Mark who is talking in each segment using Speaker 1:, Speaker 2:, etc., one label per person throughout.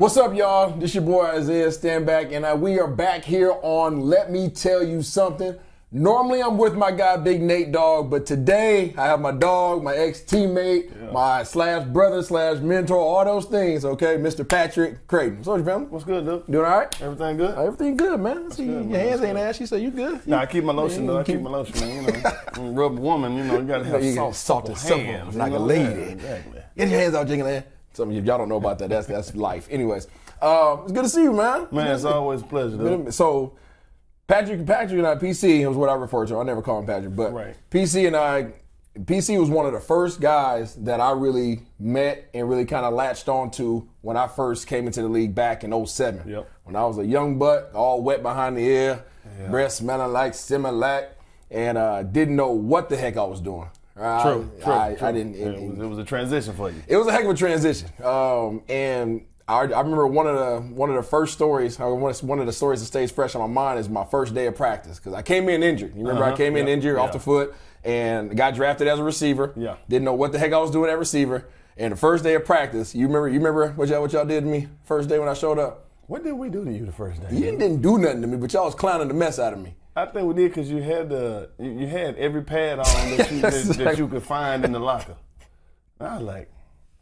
Speaker 1: What's up, y'all? This your boy Isaiah Stanback, and uh, we are back here on Let Me Tell You Something. Normally, I'm with my guy Big Nate Dog, but today I have my dog, my ex teammate, my slash brother slash mentor, all those things. Okay, Mr. Patrick Crayton. What's up, you family?
Speaker 2: What's good, dude?
Speaker 1: Doing all right?
Speaker 2: Everything good?
Speaker 1: Everything good, man. See,
Speaker 2: good,
Speaker 1: your
Speaker 2: man.
Speaker 1: hands ain't ashy, so you good?
Speaker 2: Nah, I keep my lotion
Speaker 1: Yeah,
Speaker 2: though. I keep my lotion, man. You know, rub a woman. You know, you gotta have
Speaker 1: You
Speaker 2: soft, supple hands,
Speaker 1: like
Speaker 2: you
Speaker 1: a lady.
Speaker 2: Exactly.
Speaker 1: Get your hands out, jingling. Some of you, y'all don't know about that. That's that's life. Anyways, um, it's good to see you, man.
Speaker 2: Man, it's always a pleasure, dude.
Speaker 1: So Patrick, Patrick and I, PC was what I refer to. I never call him Patrick, but
Speaker 2: Right.
Speaker 1: PC and I, PC was one of the first guys that I really met and really kind of latched onto when I first came into the league back in 07.
Speaker 2: Yep.
Speaker 1: When I was a young buck, all wet behind the ear, breath smelling like Similac, and uh, didn't know what the heck I was doing. I-
Speaker 2: True, true,
Speaker 1: I,
Speaker 2: true.
Speaker 1: I didn't.
Speaker 2: Yeah, it, was, it was a transition for you.
Speaker 1: It was a heck of a transition. Um, and I, I remember one of the one of the first stories, one of, the stories that stays fresh on my mind is my first day of practice because I came in injured. You remember I
Speaker 2: Uh-huh,
Speaker 1: came in
Speaker 2: yeah,
Speaker 1: injured off the foot and got drafted as a receiver.
Speaker 2: Yeah.
Speaker 1: Didn't know what the heck I was doing at receiver. And the first day of practice, you remember you remember what y'all what y'all did to me first day when I showed up.
Speaker 2: What did we do to you the first day?
Speaker 1: You didn't do nothing to me, but y'all was clowning the mess out of me.
Speaker 2: I think we did because you had the you, you had every pad on that you, that, that you could find in the locker. I was like,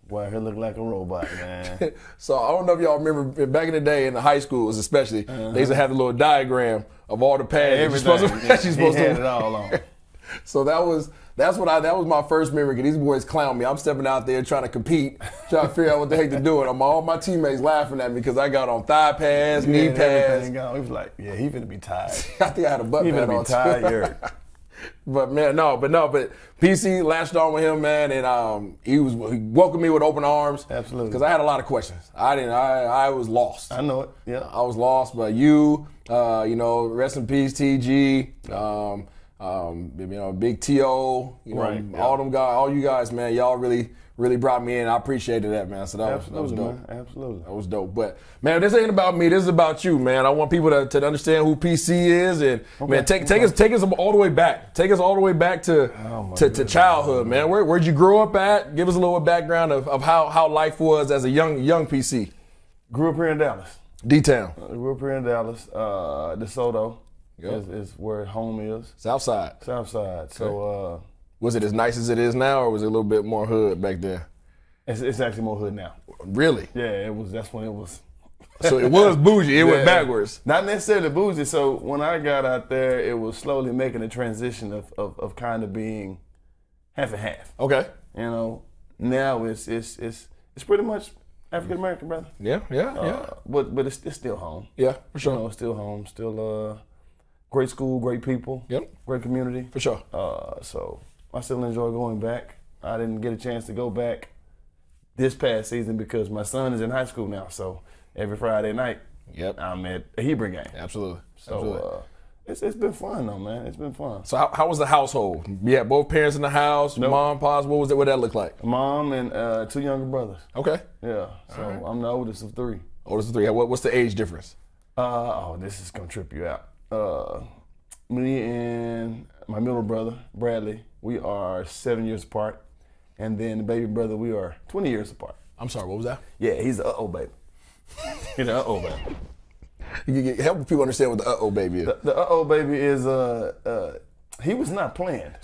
Speaker 2: boy, he look like a robot, man.
Speaker 1: So I don't know if y'all remember back in the day in the high schools, especially, they uh-huh. used to have the little diagram of all the pads. that you're supposed to-
Speaker 2: Everything.
Speaker 1: that you're
Speaker 2: he
Speaker 1: supposed
Speaker 2: had
Speaker 1: to-
Speaker 2: it all on.
Speaker 1: So that was that's what I that was my first memory. These boys clown me. I'm stepping out there trying to compete, trying to figure out what the heck to do, and I'm all my teammates laughing at me because I got on thigh pads, knee pads.
Speaker 2: He was like, yeah, he finna be tired.
Speaker 1: I think I had a butt
Speaker 2: He
Speaker 1: pad on
Speaker 2: be tired.
Speaker 1: But man, no, but no, but PC latched on with him, man, and um, he was he welcomed me with open arms.
Speaker 2: Absolutely.
Speaker 1: Because I had a lot of questions. I didn't. I I was lost.
Speaker 2: I know it. Yeah.
Speaker 1: I was lost, but you, uh, you know, rest in peace, TG, um, um, you know, Big To, you know,
Speaker 2: Right, yeah.
Speaker 1: all them guys, all you guys, man, y'all really, really brought me in. I appreciated that, man. So that was, that was dope.
Speaker 2: man. Absolutely.
Speaker 1: That was dope. But man, this ain't about me. This is about you, man. I want people to, to understand who PC is, and man, take take us take us all the way back. Take us all the way back to
Speaker 2: Oh,
Speaker 1: to, to childhood, man. Where where'd you grow up at? Give us a little background of, of how how life was as a young young PC.
Speaker 2: Grew up here in Dallas.
Speaker 1: D town,
Speaker 2: I grew up here in Dallas. Uh, DeSoto
Speaker 1: Yep.
Speaker 2: is, is where home is.
Speaker 1: South Side.
Speaker 2: South Side. So uh,
Speaker 1: Was it as nice as it is now, or was it a little bit more hood back then?
Speaker 2: it's, it's actually more hood now.
Speaker 1: Really?
Speaker 2: Yeah, it was. That's when it was.
Speaker 1: So it was bougie. It went backwards.
Speaker 2: Not necessarily bougie. So when I got out there, it was slowly making a transition of, of, of kind of being half and half.
Speaker 1: Okay.
Speaker 2: You know, now it's it's it's it's pretty much African American, brother.
Speaker 1: Yeah, yeah, yeah,
Speaker 2: Uh, but but it's, it's still home.
Speaker 1: yeah, for
Speaker 2: You
Speaker 1: sure.
Speaker 2: know, it's still home. Still uh, great school, great people,
Speaker 1: Yep,
Speaker 2: great community.
Speaker 1: for sure.
Speaker 2: Uh, so I still enjoy going back. I didn't get a chance to go back this past season because my son is in high school now. So every Friday night,
Speaker 1: Yep,
Speaker 2: I'm at a Hebron game.
Speaker 1: absolutely.
Speaker 2: So
Speaker 1: absolutely.
Speaker 2: uh, it's it's been fun though, man. It's been fun.
Speaker 1: So how, how was the household? Yeah, both parents in the house,
Speaker 2: Nope.
Speaker 1: mom, pops. What was it? What that look like?
Speaker 2: Mom and uh, two younger brothers.
Speaker 1: Okay,
Speaker 2: Yeah. So I'm the oldest of three.
Speaker 1: oldest of three. What, what's the age difference?
Speaker 2: Uh, oh, this is gonna trip you out. Uh, me and my middle brother Bradley, we are seven years apart, and then the baby brother, we are 20 years apart.
Speaker 1: I'm sorry. What was that?
Speaker 2: Yeah, he's a uh oh baby. He's a uh oh baby.
Speaker 1: You, you, help people understand what the uh oh baby is.
Speaker 2: The, the uh oh baby is uh uh he was not planned.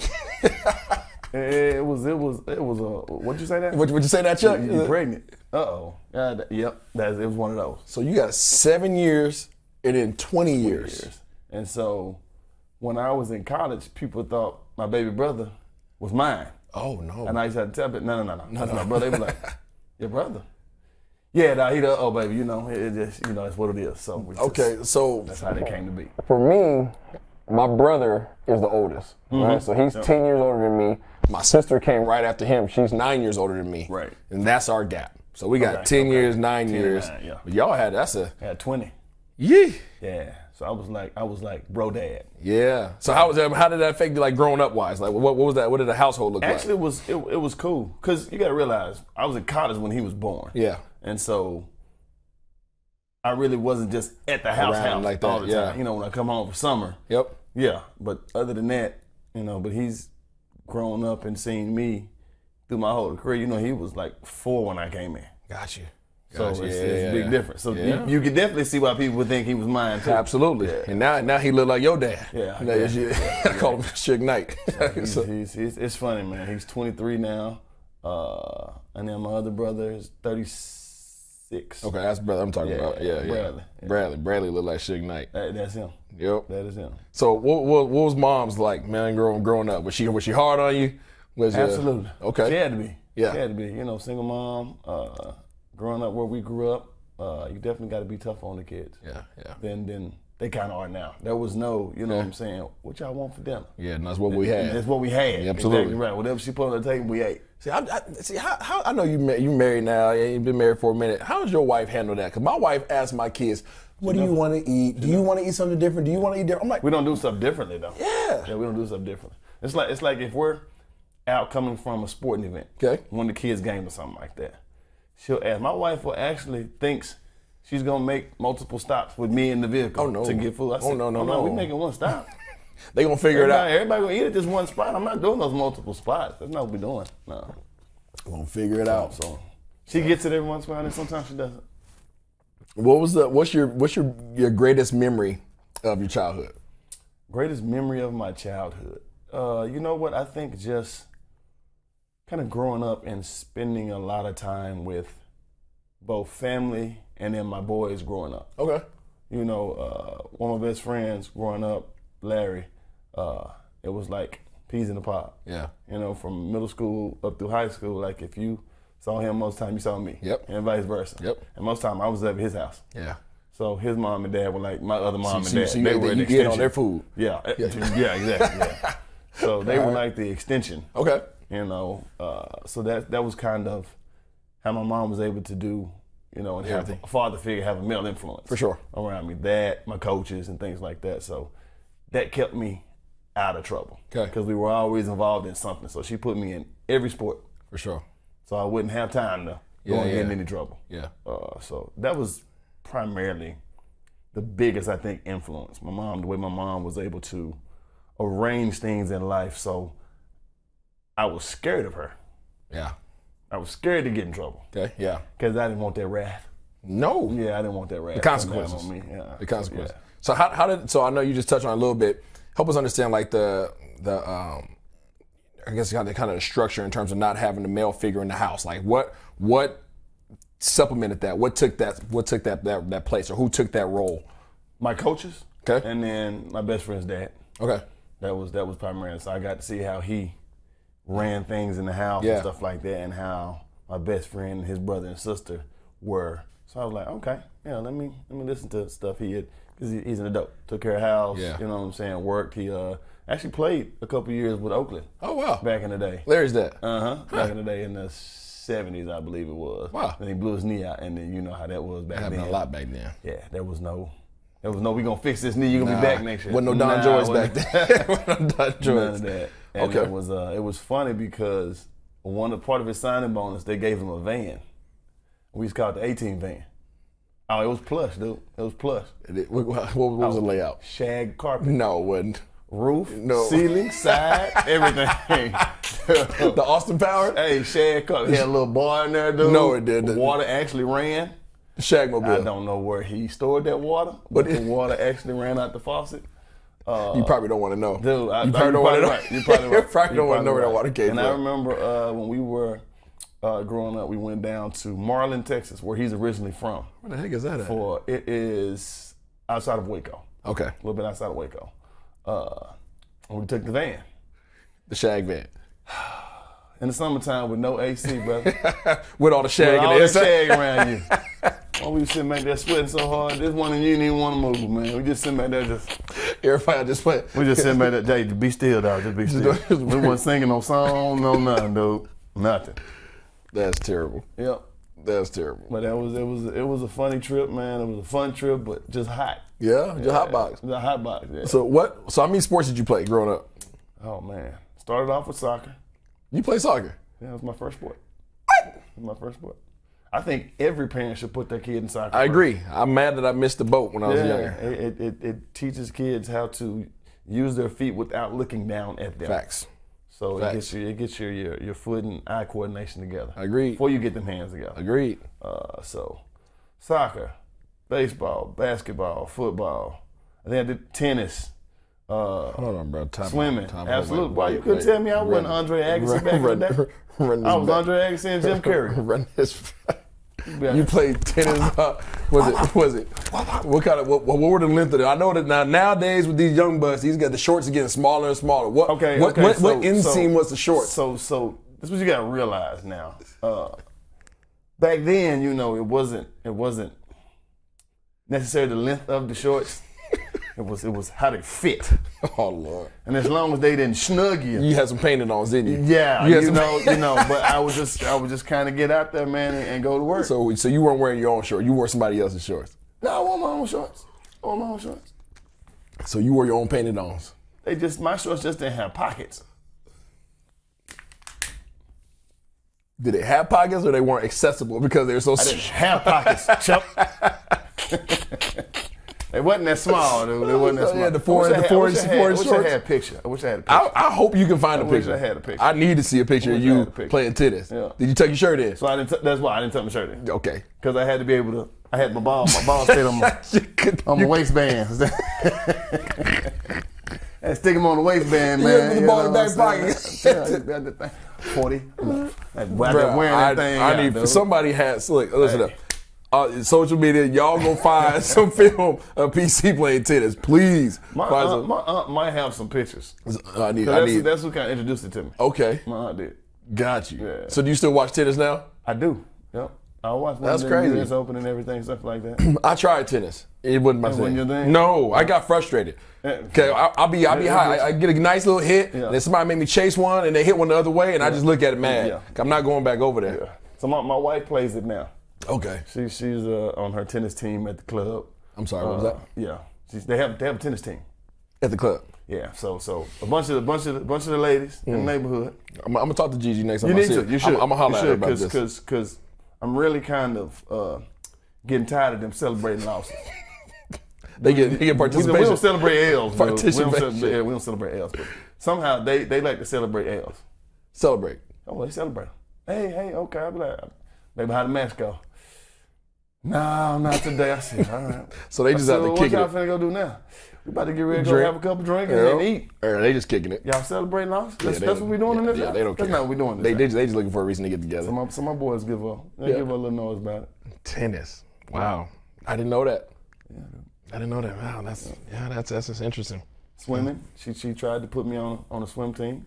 Speaker 2: it was it was it was a what'd you say that?
Speaker 1: Would, would you say that, Chuck?
Speaker 2: You, you pregnant? Uh oh. Uh, th- yep. That it was one of those.
Speaker 1: So you got seven years and then 20 years.
Speaker 2: years. And so when I was in college, people thought my baby brother was mine.
Speaker 1: Oh no.
Speaker 2: And I used to to tell them, no, no, no, no, that's my brother. They were like, your brother? Yeah, nah, he the, oh, baby, you know, it, it just, you know, that's what it is. So we just-
Speaker 1: okay, so
Speaker 2: that's how they came to be.
Speaker 1: for me, my brother is the oldest, right? Mm-hmm. So he's 10 years older than me. My sister came right after him. She's nine years older than me.
Speaker 2: Right.
Speaker 1: And that's our gap. So we got
Speaker 2: Okay,
Speaker 1: 10
Speaker 2: okay.
Speaker 1: years, nine
Speaker 2: 10
Speaker 1: years.
Speaker 2: nine, yeah.
Speaker 1: But y'all had, that's a,
Speaker 2: I had 20.
Speaker 1: yeah.
Speaker 2: Yeah. So I was like, I was like, bro, dad.
Speaker 1: Yeah. So how was that, how did that affect you, like growing up wise? Like what, what was that? What did the household look
Speaker 2: Actually,
Speaker 1: like?
Speaker 2: it was it, it was cool because you got to realize I was in college when he was born.
Speaker 1: Yeah.
Speaker 2: And so I really wasn't just at the house,
Speaker 1: Around
Speaker 2: house
Speaker 1: like
Speaker 2: all
Speaker 1: that,
Speaker 2: the
Speaker 1: yeah.
Speaker 2: time. You know, when I come home for summer.
Speaker 1: Yep.
Speaker 2: Yeah, but other than that, you know, but he's grown up and seen me through my whole career. You know, he was like four when I came in.
Speaker 1: Got you.
Speaker 2: So it's,
Speaker 1: Yeah,
Speaker 2: it's a big difference. So
Speaker 1: Yeah.
Speaker 2: you, you can definitely see why people would think he was mine too.
Speaker 1: Absolutely. And now, now he look like your dad.
Speaker 2: Yeah,
Speaker 1: Now,
Speaker 2: yeah,
Speaker 1: yeah, I call him Suge Knight.
Speaker 2: He's,
Speaker 1: So-
Speaker 2: he's, he's, it's funny, man. He's 23 now, uh, and then my other brother is 36.
Speaker 1: okay, that's brother I'm talking
Speaker 2: Yeah,
Speaker 1: about. Yeah, yeah.
Speaker 2: Bradley.
Speaker 1: Bradley. Bradley look like Suge Knight.
Speaker 2: That, that's him.
Speaker 1: Yep.
Speaker 2: That is him.
Speaker 1: So what, what, what was mom's like, man, growing growing up? Was she was she hard on you? Was uh,
Speaker 2: Absolutely.
Speaker 1: okay.
Speaker 2: She had to be.
Speaker 1: Yeah.
Speaker 2: She had to be. You know, single mom. Uh, growing up where we grew up, uh, you definitely got to be tough on the kids.
Speaker 1: Yeah, yeah,
Speaker 2: Then, then they kind of are now. There was no, you know what I'm saying. What y'all want for dinner?
Speaker 1: yeah. And that's what we
Speaker 2: And
Speaker 1: had.
Speaker 2: that's what we had.
Speaker 1: Yeah, absolutely.
Speaker 2: Exactly right. Whatever she put on the table, we ate.
Speaker 1: See, I, I, see how, how I know you ma- you married now. and You've been married for a minute. How does your wife handle that? Because my wife asks my kids, "What do you want to eat? Do you want to eat something different? Do you want to eat different?" I'm like,
Speaker 2: We don't do stuff differently though.
Speaker 1: Yeah.
Speaker 2: Yeah, we don't do stuff differently. It's like it's like if we're out coming from a sporting event,
Speaker 1: Okay.
Speaker 2: one of the kids' game or something like that. She'll ask. My wife will actually thinks she's gonna make multiple stops with me in the vehicle
Speaker 1: Oh, no.
Speaker 2: to get food. I
Speaker 1: Oh,
Speaker 2: said,
Speaker 1: no, no,
Speaker 2: "Oh,
Speaker 1: no.
Speaker 2: We making one stop.
Speaker 1: they gonna figure it out.
Speaker 2: everybody gonna eat at this one spot. I'm not doing those multiple spots. That's not what we're doing. No.
Speaker 1: Gonna figure it out.
Speaker 2: So she gets it every once in a while, and sometimes she doesn't.
Speaker 1: What was the what's your what's your your greatest memory of your childhood?
Speaker 2: Greatest memory of my childhood. Uh, you know what? I think just kind of growing up and spending a lot of time with both family and then my boys growing up.
Speaker 1: Okay.
Speaker 2: You know, uh, one of my best friends growing up, Larry, uh, it was like peas in a pod.
Speaker 1: Yeah.
Speaker 2: You know, from middle school up through high school, like if you saw him most time, you saw me.
Speaker 1: Yep.
Speaker 2: And vice versa.
Speaker 1: Yep.
Speaker 2: And most time I was at his house.
Speaker 1: Yeah.
Speaker 2: So his mom and dad were like my other mom
Speaker 1: So,
Speaker 2: and dad.
Speaker 1: so you,
Speaker 2: they were an
Speaker 1: you get on
Speaker 2: extension.
Speaker 1: their food.
Speaker 2: Yeah, yeah, exactly. Yeah. So they were like the extension,
Speaker 1: Okay.
Speaker 2: You know. Uh, so that that was kind of how my mom was able to do, you know, and have a father figure, have a male influence
Speaker 1: For sure.
Speaker 2: around me. That my coaches and things like that. So that kept me out of trouble.
Speaker 1: Okay.
Speaker 2: Because we were always involved in something. So she put me in every sport,
Speaker 1: For sure.
Speaker 2: so I wouldn't have time to go
Speaker 1: Yeah,
Speaker 2: and get in any trouble.
Speaker 1: Yeah.
Speaker 2: Uh, so that was primarily the biggest, I think, influence. My mom, the way my mom was able to arrange things in life. So I was scared of her.
Speaker 1: Yeah.
Speaker 2: I was scared to get in trouble
Speaker 1: Okay. Yeah.
Speaker 2: because I didn't want that wrath.
Speaker 1: No.
Speaker 2: Yeah, I didn't want that wrath.
Speaker 1: The consequences.
Speaker 2: on me. Yeah.
Speaker 1: The consequences.
Speaker 2: Yeah.
Speaker 1: So how, how did so I know you just touched on it a little bit. Help us understand like the the um I guess kind of kind of the structure in terms of not having the male figure in the house. Like what what supplemented that? What took that what took that that, that place or who took that role?
Speaker 2: My coaches.
Speaker 1: Okay.
Speaker 2: And then my best friend's dad.
Speaker 1: Okay.
Speaker 2: That was that was primarily. So I got to see how he ran things in the house
Speaker 1: Yeah.
Speaker 2: and stuff like that, and how my best friend his brother and sister were. So I was like, okay, yeah, let me let me listen to stuff he had because he, he's an adult. Took care of house.
Speaker 1: Yeah.
Speaker 2: You know what I'm saying? Worked. He uh actually played a couple years with Oakland
Speaker 1: Oh wow.
Speaker 2: back in the day.
Speaker 1: There's that.
Speaker 2: Uh huh. Back in the day in the '70s, I believe it was.
Speaker 1: Wow.
Speaker 2: And he blew his knee out, and then you know how that was back
Speaker 1: Happened
Speaker 2: then.
Speaker 1: a lot back then.
Speaker 2: Yeah, there was no. There was no, we gonna fix this knee. You gonna
Speaker 1: Nah,
Speaker 2: be back next year.
Speaker 1: Wasn't no Don
Speaker 2: Nah,
Speaker 1: Joyce back then. Wasn't no Don
Speaker 2: None
Speaker 1: Joyce.
Speaker 2: of that. And
Speaker 1: Okay.
Speaker 2: it was uh, it was funny because one of part of his signing bonus they gave him a van. We used to call it the 18 van. Oh, it was plush, dude. It was plush.
Speaker 1: What, what- what was the layout?
Speaker 2: Shag carpet,
Speaker 1: No, it wasn't.
Speaker 2: roof,
Speaker 1: No.
Speaker 2: ceiling, side, everything.
Speaker 1: The Austin Power?
Speaker 2: hey, shag carpet. It had a little bar in there, dude.
Speaker 1: No, it didn't.
Speaker 2: Water actually ran. Shag
Speaker 1: mobile.
Speaker 2: I don't know where he stored that water, but the water actually ran out the faucet.
Speaker 1: You probably don't want to know.
Speaker 2: Dude, I,
Speaker 1: you probably don't want to know.
Speaker 2: right. You're probably right.
Speaker 1: you probably don't want to know where that
Speaker 2: right.
Speaker 1: water came
Speaker 2: And
Speaker 1: from.
Speaker 2: I remember uh, when we were uh, growing up, we went down to Marlin, Texas, where he's originally from.
Speaker 1: Where the heck is that at?
Speaker 2: For it is outside of Waco,
Speaker 1: Okay,
Speaker 2: a little bit outside of Waco. Uh, and we took the van
Speaker 1: the shag van
Speaker 2: in the summertime with no AC, brother.
Speaker 1: with all the shag
Speaker 2: With all
Speaker 1: the
Speaker 2: that shag around you. While we sitting back there sweating so hard, this one and you didn't even want to move, man. We just sitting back there just.
Speaker 1: Everybody I just went.
Speaker 2: We just sitting back there, Jay, just be still, dog. Just be still. We wasn't singing no song, no nothing, dude. Nothing.
Speaker 1: That's terrible.
Speaker 2: Yep.
Speaker 1: That's terrible.
Speaker 2: But that was it was it was a funny trip, man. It was a fun trip, but just hot.
Speaker 1: Yeah, your hot box.
Speaker 2: A hot box. Yeah.
Speaker 1: So what? So how many sports did you play growing up?
Speaker 2: oh man, started off with soccer.
Speaker 1: You play soccer.
Speaker 2: Yeah, it was my first sport. It was my first sport. I think every parent should put their kid in soccer.
Speaker 1: I
Speaker 2: first.
Speaker 1: agree. I'm mad that I missed the boat when I was younger.
Speaker 2: it, it, it, teaches kids how to use their feet without looking down at them.
Speaker 1: Facts.
Speaker 2: So So it gets you it gets your, your your foot and eye coordination together.
Speaker 1: Agreed.
Speaker 2: Before you get them hands together.
Speaker 1: Agreed.
Speaker 2: Uh, so soccer, baseball, basketball, football. I think I did tennis. Uh,
Speaker 1: Hold on, bro. Time
Speaker 2: Swimming,
Speaker 1: time
Speaker 2: absolutely. Why you couldn't tell me I wasn't Andre Agassi
Speaker 1: run-
Speaker 2: back in the day?
Speaker 1: run
Speaker 2: I was
Speaker 1: back.
Speaker 2: Andre Agassi and Jim Carrey.
Speaker 1: Run this.
Speaker 2: Yeah.
Speaker 1: You played tennis. Uh, was it? Was it? What kind of? What, what were the length of it? I know that now nowadays with these young bucks, these got the shorts are getting smaller and smaller. What?
Speaker 2: Okay,
Speaker 1: What?
Speaker 2: okay,
Speaker 1: what,
Speaker 2: so-
Speaker 1: what inseam
Speaker 2: so-
Speaker 1: was the shorts?
Speaker 2: So, so this is what you got to realize now. Uh, back then, you know, it wasn't it wasn't necessarily the length of the shorts. it was it was how they fit,
Speaker 1: oh lord.
Speaker 2: and as long as they didn't snug you,
Speaker 1: You had some painted on, didn't you?
Speaker 2: yeah,
Speaker 1: You
Speaker 2: you know, you know. But I was just I would just kind of get out there, man, and, and go to work.
Speaker 1: So, so you weren't wearing your own shorts. You wore somebody else's shorts.
Speaker 2: no, I wore my own shorts. I wore my own shorts.
Speaker 1: So you wore your own painted ons.
Speaker 2: They just my shorts just didn't have pockets.
Speaker 1: Did they have pockets or they weren't accessible because they were so?
Speaker 2: I didn't have pockets, Chuck. They wasn't that small, dude. They wasn't that small.
Speaker 1: yeah, the four-
Speaker 2: I wish
Speaker 1: the
Speaker 2: had-
Speaker 1: four
Speaker 2: I wish
Speaker 1: inch-
Speaker 2: I
Speaker 1: four
Speaker 2: I wish I had a picture. I wish I had a picture.
Speaker 1: I, I hope you can find a picture.
Speaker 2: I had a picture.
Speaker 1: I need to see a picture of
Speaker 2: wish I had
Speaker 1: you
Speaker 2: a picture.
Speaker 1: playing tennis.
Speaker 2: Yeah.
Speaker 1: Did you tuck your shirt in?
Speaker 2: so I didn't. T- that's why I didn't tuck my shirt in
Speaker 1: Okay.
Speaker 2: because I had to be able to. I had my ball. My ball stayed on my
Speaker 1: could-
Speaker 2: on my waistband. and stick them on the waistband,
Speaker 1: Yeah,
Speaker 2: man.
Speaker 1: put the ball in the back pocket.
Speaker 2: saying? Yeah, that- that thing. Forty. Like,
Speaker 1: Bruh,
Speaker 2: wearing
Speaker 1: I,
Speaker 2: that thing?
Speaker 1: I need somebody has look. Listen
Speaker 2: Hey.
Speaker 1: up. Uh, social media, y'all go find some film of PC playing tennis, please.
Speaker 2: My aunt,
Speaker 1: some-
Speaker 2: my aunt might have some pictures.
Speaker 1: I need. I
Speaker 2: That's,
Speaker 1: need.
Speaker 2: that's who kind of introduced it to me.
Speaker 1: Okay,
Speaker 2: My aunt did.
Speaker 1: got you.
Speaker 2: Yeah.
Speaker 1: So do you still watch tennis now?
Speaker 2: I do. Yep. I watch
Speaker 1: That's crazy.
Speaker 2: US Open and everything, stuff like that.
Speaker 1: I tried tennis. It wasn't my thing.
Speaker 2: your thing?
Speaker 1: No, I got frustrated.
Speaker 2: Yeah.
Speaker 1: Okay, I'll be, I'll be
Speaker 2: Yeah,
Speaker 1: high. I, I get a nice little hit,
Speaker 2: Yeah.
Speaker 1: and then somebody made me chase one, and they hit one the other way, and I just look at it mad.
Speaker 2: Yeah.
Speaker 1: I'm not going back over there.
Speaker 2: so my, my wife plays it now.
Speaker 1: Okay.
Speaker 2: She she's uh, on her tennis team at the club.
Speaker 1: I'm sorry. What was
Speaker 2: Uh,
Speaker 1: that?
Speaker 2: Yeah, she's, they have they have a tennis team.
Speaker 1: At the club.
Speaker 2: Yeah, so so a bunch of the bunch of the bunch of the ladies in the neighborhood.
Speaker 1: I'm, I'm gonna talk to Gigi next time
Speaker 2: You
Speaker 1: I
Speaker 2: need
Speaker 1: see
Speaker 2: to.
Speaker 1: her.
Speaker 2: You should.
Speaker 1: I'm, I'm gonna holler
Speaker 2: you
Speaker 1: at her
Speaker 2: should,
Speaker 1: about
Speaker 2: cause,
Speaker 1: this.
Speaker 2: Cause, cause I'm really kind of uh, getting tired of them celebrating losses.
Speaker 1: They get they get participation.
Speaker 2: we don't celebrate L's. dude. We don't,
Speaker 1: Participation.
Speaker 2: celebrate, yeah, we don't celebrate L's. But somehow they, they like to celebrate L's.
Speaker 1: Celebrate.
Speaker 2: Oh, they celebrate. Hey, hey, okay. I'll be like, baby, how the match go? No, not today. I said, all right.
Speaker 1: So they just
Speaker 2: I
Speaker 1: out
Speaker 2: said,
Speaker 1: there
Speaker 2: what
Speaker 1: kicking
Speaker 2: y'all
Speaker 1: it.
Speaker 2: finna go do now? We about to get ready to go
Speaker 1: Drink.
Speaker 2: have a couple drinks and
Speaker 1: Yeah.
Speaker 2: then eat.
Speaker 1: Or they just kicking it.
Speaker 2: Y'all celebrating loss? That's,
Speaker 1: Yeah,
Speaker 2: that's what we doing in this
Speaker 1: Yeah,
Speaker 2: house?
Speaker 1: they don't care.
Speaker 2: That's not what we doing in
Speaker 1: They, they, just, they just looking for a reason to get together.
Speaker 2: So my, so my boys give a, they
Speaker 1: Yeah.
Speaker 2: give a little noise about it.
Speaker 1: Tennis. Wow. I didn't know that. Yeah. I didn't know that. Wow, that's yeah, that's that's just interesting.
Speaker 2: Swimming, she she tried to put me on on a swim team.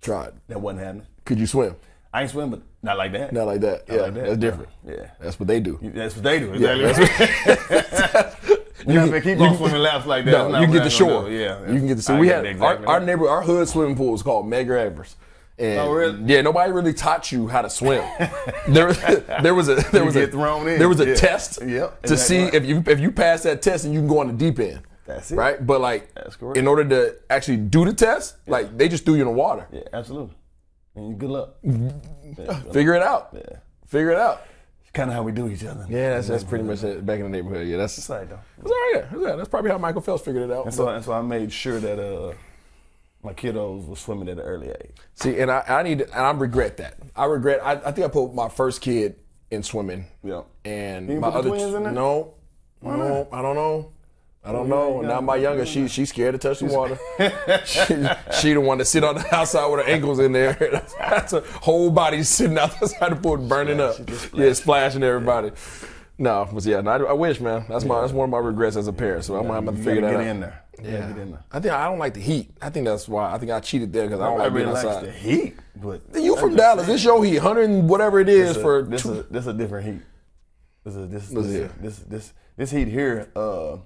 Speaker 1: Tried.
Speaker 2: That wasn't happening.
Speaker 1: Could you swim?
Speaker 2: I ain't swim, but not like that.
Speaker 1: Not like that.
Speaker 2: Not
Speaker 1: yeah,
Speaker 2: like that.
Speaker 1: that's different.
Speaker 2: Yeah.
Speaker 1: That's what they do.
Speaker 2: That's what they do.
Speaker 1: Yeah,
Speaker 2: Exactly. you to keep on swimming laps like that.
Speaker 1: No, you can get the shore.
Speaker 2: Yeah,
Speaker 1: you can get the.
Speaker 2: I
Speaker 1: we had
Speaker 2: exactly.
Speaker 1: our, our neighbor, our hood swimming pool was called Medgar Evers. And
Speaker 2: Oh, really?
Speaker 1: Yeah, nobody really taught you how to swim. there, there was a there
Speaker 2: You
Speaker 1: was a
Speaker 2: thrown in.
Speaker 1: there was a
Speaker 2: Yeah.
Speaker 1: test
Speaker 2: Yep,
Speaker 1: to see if you if you pass that test and you can go on the deep end.
Speaker 2: That's it.
Speaker 1: Right, but like
Speaker 2: That's
Speaker 1: in order to actually do the test, like they just threw you in the water.
Speaker 2: Yeah, absolutely. And good luck.
Speaker 1: Figure it out.
Speaker 2: Yeah.
Speaker 1: Figure it out.
Speaker 2: It's kind of how we do each other.
Speaker 1: Yeah, that's, that's pretty much it. Back in the neighborhood, yeah, that's
Speaker 2: It's all right, though.
Speaker 1: that's all right. Yeah, that's, all right. that's probably how Michael Phelps figured it out.
Speaker 2: And so, and so I made sure that uh, my kiddos were swimming at an early age.
Speaker 1: See, and I, I need, and I regret that. I regret. I, I think I put my first kid in swimming,
Speaker 2: Yeah.
Speaker 1: and
Speaker 2: You
Speaker 1: my
Speaker 2: put the
Speaker 1: other
Speaker 2: twins in there?
Speaker 1: no, no, I don't know. I don't know. Now my younger, she she's scared to touch the water. she, she the one to sit on the outside with her ankles in there. That's a whole body sitting out the side of the pool burning up. Yeah, splashing everybody. No, but yeah, no, I, I wish, man. That's my that's one of my regrets as a parent. So I'm gonna have to figure that
Speaker 2: get
Speaker 1: out.
Speaker 2: in there.
Speaker 1: Yeah,
Speaker 2: get in there.
Speaker 1: I think I don't like the heat. I think that's why. I think I cheated there because I don't like
Speaker 2: Everybody
Speaker 1: being outside.
Speaker 2: the heat, but
Speaker 1: You from Dallas? It's your heat, hundred and whatever it is
Speaker 2: this
Speaker 1: for.
Speaker 2: a, this
Speaker 1: two-
Speaker 2: a, this a different heat. This is this
Speaker 1: Let's
Speaker 2: this, this this this heat here uh,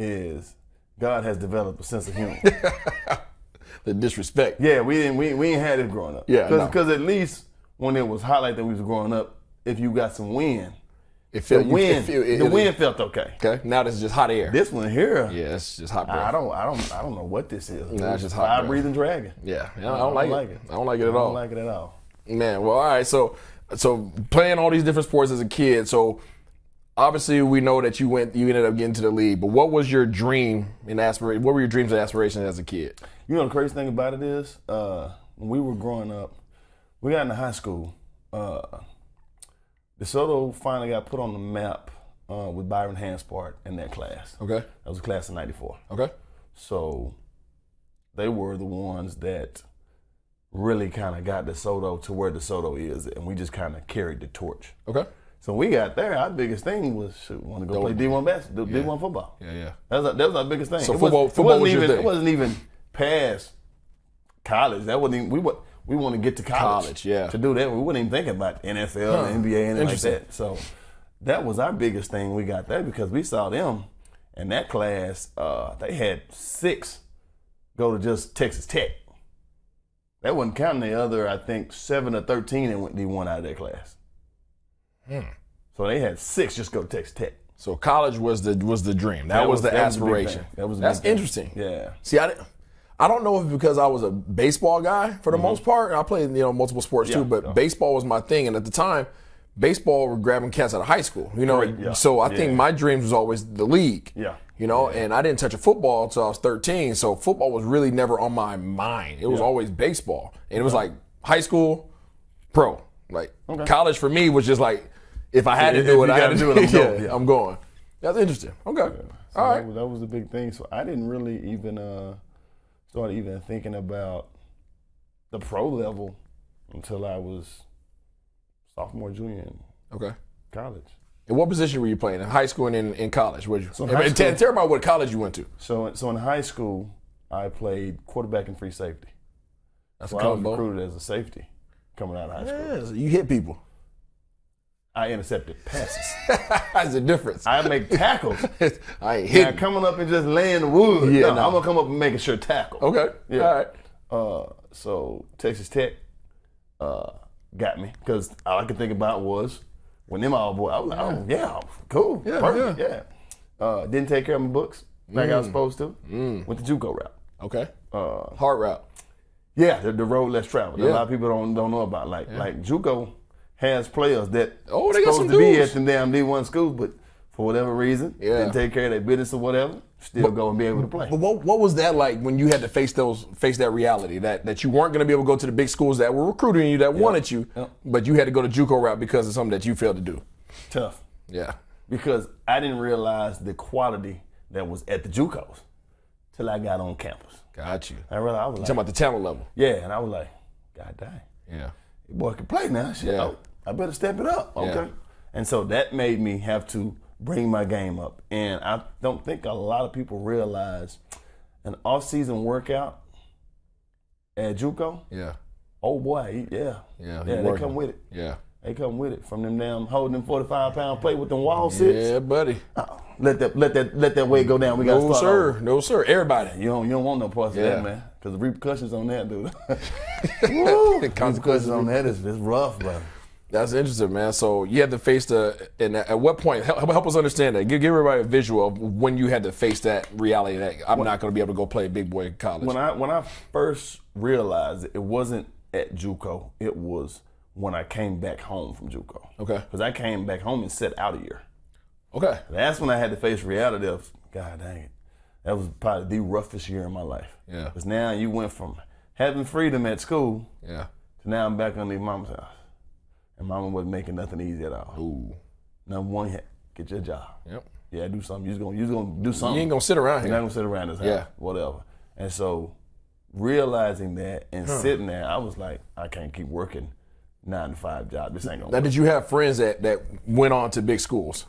Speaker 2: is God has developed a sense of humor.
Speaker 1: the disrespect.
Speaker 2: yeah, we didn't we, we ain't had it growing up.
Speaker 1: Yeah, no.
Speaker 2: because at least when it was hot like that we was growing up, if you got some wind,
Speaker 1: It
Speaker 2: the
Speaker 1: felt you-
Speaker 2: wind
Speaker 1: it feel- it-
Speaker 2: the
Speaker 1: it-
Speaker 2: wind felt okay.
Speaker 1: Okay, now this is just hot air.
Speaker 2: This one here,
Speaker 1: yeah, it's just hot breath.
Speaker 2: I don't I don't I don't know what this is.
Speaker 1: Nah, it's just hot breath.
Speaker 2: breathing dragon.
Speaker 1: yeah, yeah, I don't, like, it. I don't like it at all.
Speaker 2: I don't like it at all.
Speaker 1: Man, well, all right. So, so playing all these different sports as a kid. So, obviously, we know that you went, you ended up getting to the league. But what was your dream and aspiration? What were your dreams and aspirations as a kid?
Speaker 2: You know the crazy thing about it is, uh, when we were growing up, we got into high school. Uh, DeSoto finally got put on the map uh, with Byron Hanspard in that class.
Speaker 1: Okay.
Speaker 2: That was a class of '94.
Speaker 1: Okay.
Speaker 2: So they were the ones that really kind of got DeSoto to where DeSoto is, and we just kind of carried the torch.
Speaker 1: Okay.
Speaker 2: So when we got there, our biggest thing was shoot, want to go play D1 basketball, D1 football.
Speaker 1: Yeah, yeah.
Speaker 2: That was, that was our biggest thing.
Speaker 1: So
Speaker 2: It
Speaker 1: football-
Speaker 2: was,
Speaker 1: football
Speaker 2: it wasn't
Speaker 1: was
Speaker 2: even. It wasn't even past college. That wasn't even, we wa- we want to get to college.
Speaker 1: College, yeah.
Speaker 2: To do that, we wouldn't even think about NFL, and NBA, anything like that. So that was our biggest thing we got there because we saw them in that class. Uh, they had six go to just Texas Tech. That wasn't counting the other, I think, seven or thirteen that went D1 out of that class.
Speaker 1: Hmm.
Speaker 2: So they had six just go to Texas Tech.
Speaker 1: So college was the was the dream. That,
Speaker 2: That
Speaker 1: was,
Speaker 2: was-
Speaker 1: the
Speaker 2: that was
Speaker 1: aspiration.
Speaker 2: thing. That was
Speaker 1: That's interesting.
Speaker 2: Yeah.
Speaker 1: See, I didn't. I don't know if because I was a baseball guy for the most part. I played, you know, multiple sports
Speaker 2: Mm-hmm. Yeah,
Speaker 1: too, but
Speaker 2: yeah.
Speaker 1: baseball was my thing. And at the time, baseball were grabbing cats out of high school. You know,
Speaker 2: yeah.
Speaker 1: so I think my dreams was always the league.
Speaker 2: Yeah.
Speaker 1: You know, and I didn't touch a football until I was 13. So football was really never on my mind. It was always baseball. And it was like high school, pro. Like
Speaker 2: Okay.
Speaker 1: college for me was just like if I had
Speaker 2: If
Speaker 1: to do it, I had to
Speaker 2: do it. I'm going,
Speaker 1: yeah,
Speaker 2: yeah.
Speaker 1: I'm going. That's interesting. Okay.
Speaker 2: So
Speaker 1: All
Speaker 2: that
Speaker 1: right.
Speaker 2: was, that was the big thing. So I didn't really even uh, start even thinking about the pro level until I was sophomore, junior in
Speaker 1: Okay.
Speaker 2: college.
Speaker 1: And what position were you playing in high school and in, in college? Were you?
Speaker 2: So in
Speaker 1: and,
Speaker 2: school-
Speaker 1: tell everybody what college you went to.
Speaker 2: So, so in high school, I played quarterback and free safety.
Speaker 1: That's
Speaker 2: So I was recruited as a safety coming out of high school.
Speaker 1: Yeah, so you hit people.
Speaker 2: I intercepted passes.
Speaker 1: That's the difference.
Speaker 2: I make tackles.
Speaker 1: I ain't
Speaker 2: Now coming up and just laying the wood.
Speaker 1: Yeah,
Speaker 2: no,
Speaker 1: no.
Speaker 2: I'm gonna come up and make a sure tackle.
Speaker 1: Okay.
Speaker 2: Yeah.
Speaker 1: All right.
Speaker 2: Uh, so Texas Tech uh, got me because all I could think about was when them all boy. I was like, oh yeah, cool,
Speaker 1: Yeah,
Speaker 2: perfect, yeah. Uh, didn't take care of my books like I
Speaker 1: Mm.
Speaker 2: was supposed to. Went the JUCO route.
Speaker 1: Okay.
Speaker 2: Uh,
Speaker 1: Hard route.
Speaker 2: yeah, the, the road less traveled. A lot of people don't don't know about like like JUCO has players that
Speaker 1: Oh, they got
Speaker 2: supposed to be at the damn D1 schools, but for whatever reason,
Speaker 1: Yeah.
Speaker 2: didn't take care of their business or whatever. Still go and be able to play.
Speaker 1: But what, what was that like when you had to face those face that reality that that you weren't going to be able to go to the big schools that were recruiting you that wanted you,
Speaker 2: Yeah.
Speaker 1: but you had to go to JUCO route because of something that you failed to do.
Speaker 2: Tough.
Speaker 1: Yeah.
Speaker 2: because I didn't realize the quality that was at the JUCOs till I got on campus.
Speaker 1: Got you.
Speaker 2: I realized I was
Speaker 1: Talking about the talent level.
Speaker 2: yeah, and I was like, God dang,
Speaker 1: Yeah.
Speaker 2: boy can play now. Shit,
Speaker 1: Yeah.
Speaker 2: oh, I better step it up. Okay,
Speaker 1: Yeah.
Speaker 2: and so that made me have to bring my game up, and I don't think a lot of people realize an off-season workout at JUCO.
Speaker 1: Yeah.
Speaker 2: Oh boy, yeah,
Speaker 1: Yeah.
Speaker 2: yeah, they
Speaker 1: working.
Speaker 2: come with it.
Speaker 1: Yeah.
Speaker 2: They come with it from them damn holding them forty-five pound plate with them wall sits.
Speaker 1: Yeah, buddy.
Speaker 2: Uh-uh. Let that let that let that weight go down. We got to
Speaker 1: No, sir.
Speaker 2: over.
Speaker 1: No, sir. Everybody.
Speaker 2: You don't you don't want no parts of
Speaker 1: Yeah.
Speaker 2: that, man. Because the repercussions on that, dude. Woo,
Speaker 1: The consequences.
Speaker 2: repercussions on that is it's rough, bro.
Speaker 1: That's interesting, man. So you had to face the, and at what point? Help, help us understand that. Give, give everybody a visual of when you had to face that reality that I'm not going to be able to go play big boy college.
Speaker 2: When I when I first realized it, it wasn't at JUCO. It was when I came back home from JUCO.
Speaker 1: Okay.
Speaker 2: Because I came back home and set out a year.
Speaker 1: okay.
Speaker 2: That's when I had to face reality of God dang it. That was probably the roughest year in my life.
Speaker 1: Yeah.
Speaker 2: Because now you went from having freedom at school
Speaker 1: Yeah.
Speaker 2: to now I'm back underneath mama's house. And mama wasn't making nothing easy at all.
Speaker 1: Ooh.
Speaker 2: Number one, get your job.
Speaker 1: Yep.
Speaker 2: Yeah, do something. You're gonna you're gonna do something.
Speaker 1: You ain't gonna sit around here.
Speaker 2: You're not gonna sit around this house.
Speaker 1: Yeah.
Speaker 2: Whatever. And so realizing that and sitting there, I was like, I can't keep working nine to five job. This ain't gonna
Speaker 1: Now,
Speaker 2: work.
Speaker 1: did you have friends that that went on to big schools?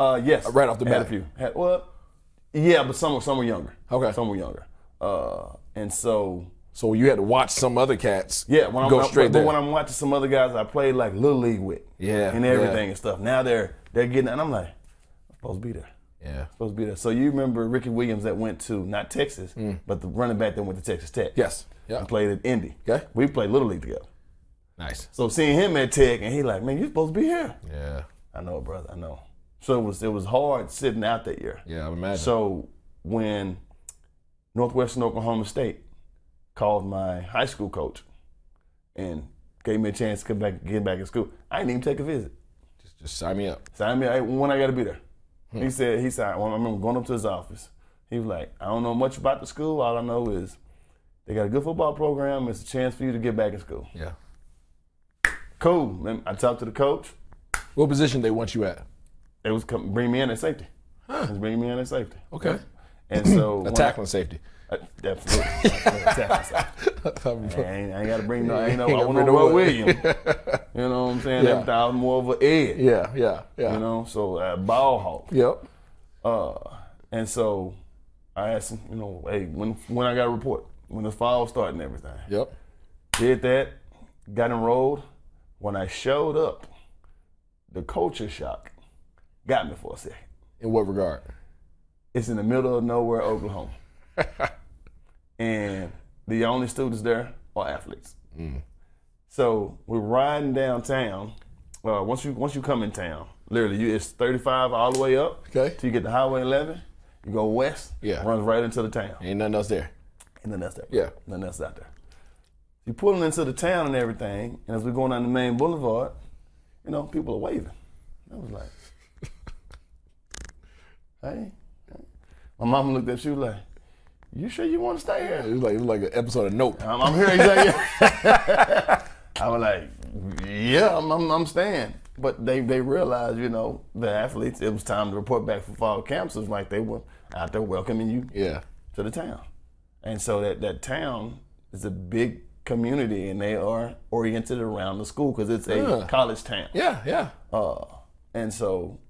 Speaker 2: Uh yes.
Speaker 1: Right off the
Speaker 2: Had
Speaker 1: bat.
Speaker 2: a few. Had, well, yeah, but some were some were younger.
Speaker 1: Okay.
Speaker 2: Some were younger. Uh and so
Speaker 1: So you had to watch some other cats.
Speaker 2: Yeah, when
Speaker 1: go
Speaker 2: I'm,
Speaker 1: straight
Speaker 2: but
Speaker 1: there.
Speaker 2: when I'm watching some other guys I played like little league with,
Speaker 1: Yeah,
Speaker 2: and everything
Speaker 1: yeah.
Speaker 2: and stuff. Now they're they're getting, and I'm like, I'm supposed to be there.
Speaker 1: yeah.
Speaker 2: Supposed to be there. So you remember Ricky Williams that went to not Texas, but the running back that went to Texas Tech.
Speaker 1: Mm. Yes. Yeah.
Speaker 2: and played at Indy.
Speaker 1: Okay.
Speaker 2: we played little league together.
Speaker 1: Nice.
Speaker 2: So seeing him at Tech, and he like, man, you're supposed to be here.
Speaker 1: Yeah.
Speaker 2: I know, brother. I know. So it was it was hard sitting out that year.
Speaker 1: Yeah. I imagine.
Speaker 2: So when Northwestern Oklahoma State called my high school coach and gave me a chance to come back get back in school, I didn't even take a visit.
Speaker 1: just, just sign me up.
Speaker 2: Sign me out when I got to be there. Hmm. He said he said when I remember going up to his office. He was like, I don't know much about the school. All I know is They got a good football program. It's a chance for you to get back in school.
Speaker 1: Yeah.
Speaker 2: Cool. I talked to the coach.
Speaker 1: What position they want you at?
Speaker 2: They was come, bring me in at safety. Huh. Was bring me in at safety.
Speaker 1: Okay.
Speaker 2: And so
Speaker 1: A tackling safety.
Speaker 2: I, definitely. I ain't, I ain't got to bring no. I ain't no.
Speaker 1: Ain't
Speaker 2: I
Speaker 1: gotta
Speaker 2: want no Will. William. You know what I'm saying?
Speaker 1: Yeah.
Speaker 2: That I was more of an edge.
Speaker 1: Yeah, yeah, yeah.
Speaker 2: You know, so uh, ball hawk.
Speaker 1: Yep.
Speaker 2: Uh, and so I asked him, you know, hey, when when I got a report, when the fall started and everything.
Speaker 1: Yep.
Speaker 2: Did that, got enrolled. When I showed up, the culture shock got me for a second.
Speaker 1: In what regard?
Speaker 2: It's in the middle of nowhere, Oklahoma. and the only students there are athletes. Mm. So we're riding downtown. Well, once you once you come in town, literally, you it's 35 all the way up.
Speaker 1: Okay.
Speaker 2: Till you get to Highway 11. You go west.
Speaker 1: Yeah.
Speaker 2: Runs right into the town.
Speaker 1: Ain't nothing else there.
Speaker 2: And then that's there.
Speaker 1: Yeah.
Speaker 2: Nothing else out there. You pulling into the town and everything, and as we're going down the main boulevard, you know, people are waving. I was like, hey. hey. My mama looked at you like, you sure you want to stay here?
Speaker 1: It was like it was like an episode of Nope.
Speaker 2: I'm, I'm here exactly. I was like, yeah, I'm, I'm, I'm staying. But they, they realized, you know, the athletes, it was time to report back for fall camps. It was like they were out there welcoming you
Speaker 1: Yeah.
Speaker 2: to the town. And so that, that town is a big community and they are oriented around the school because it's a
Speaker 1: Yeah.
Speaker 2: college town.
Speaker 1: Yeah, yeah.
Speaker 2: Uh, and so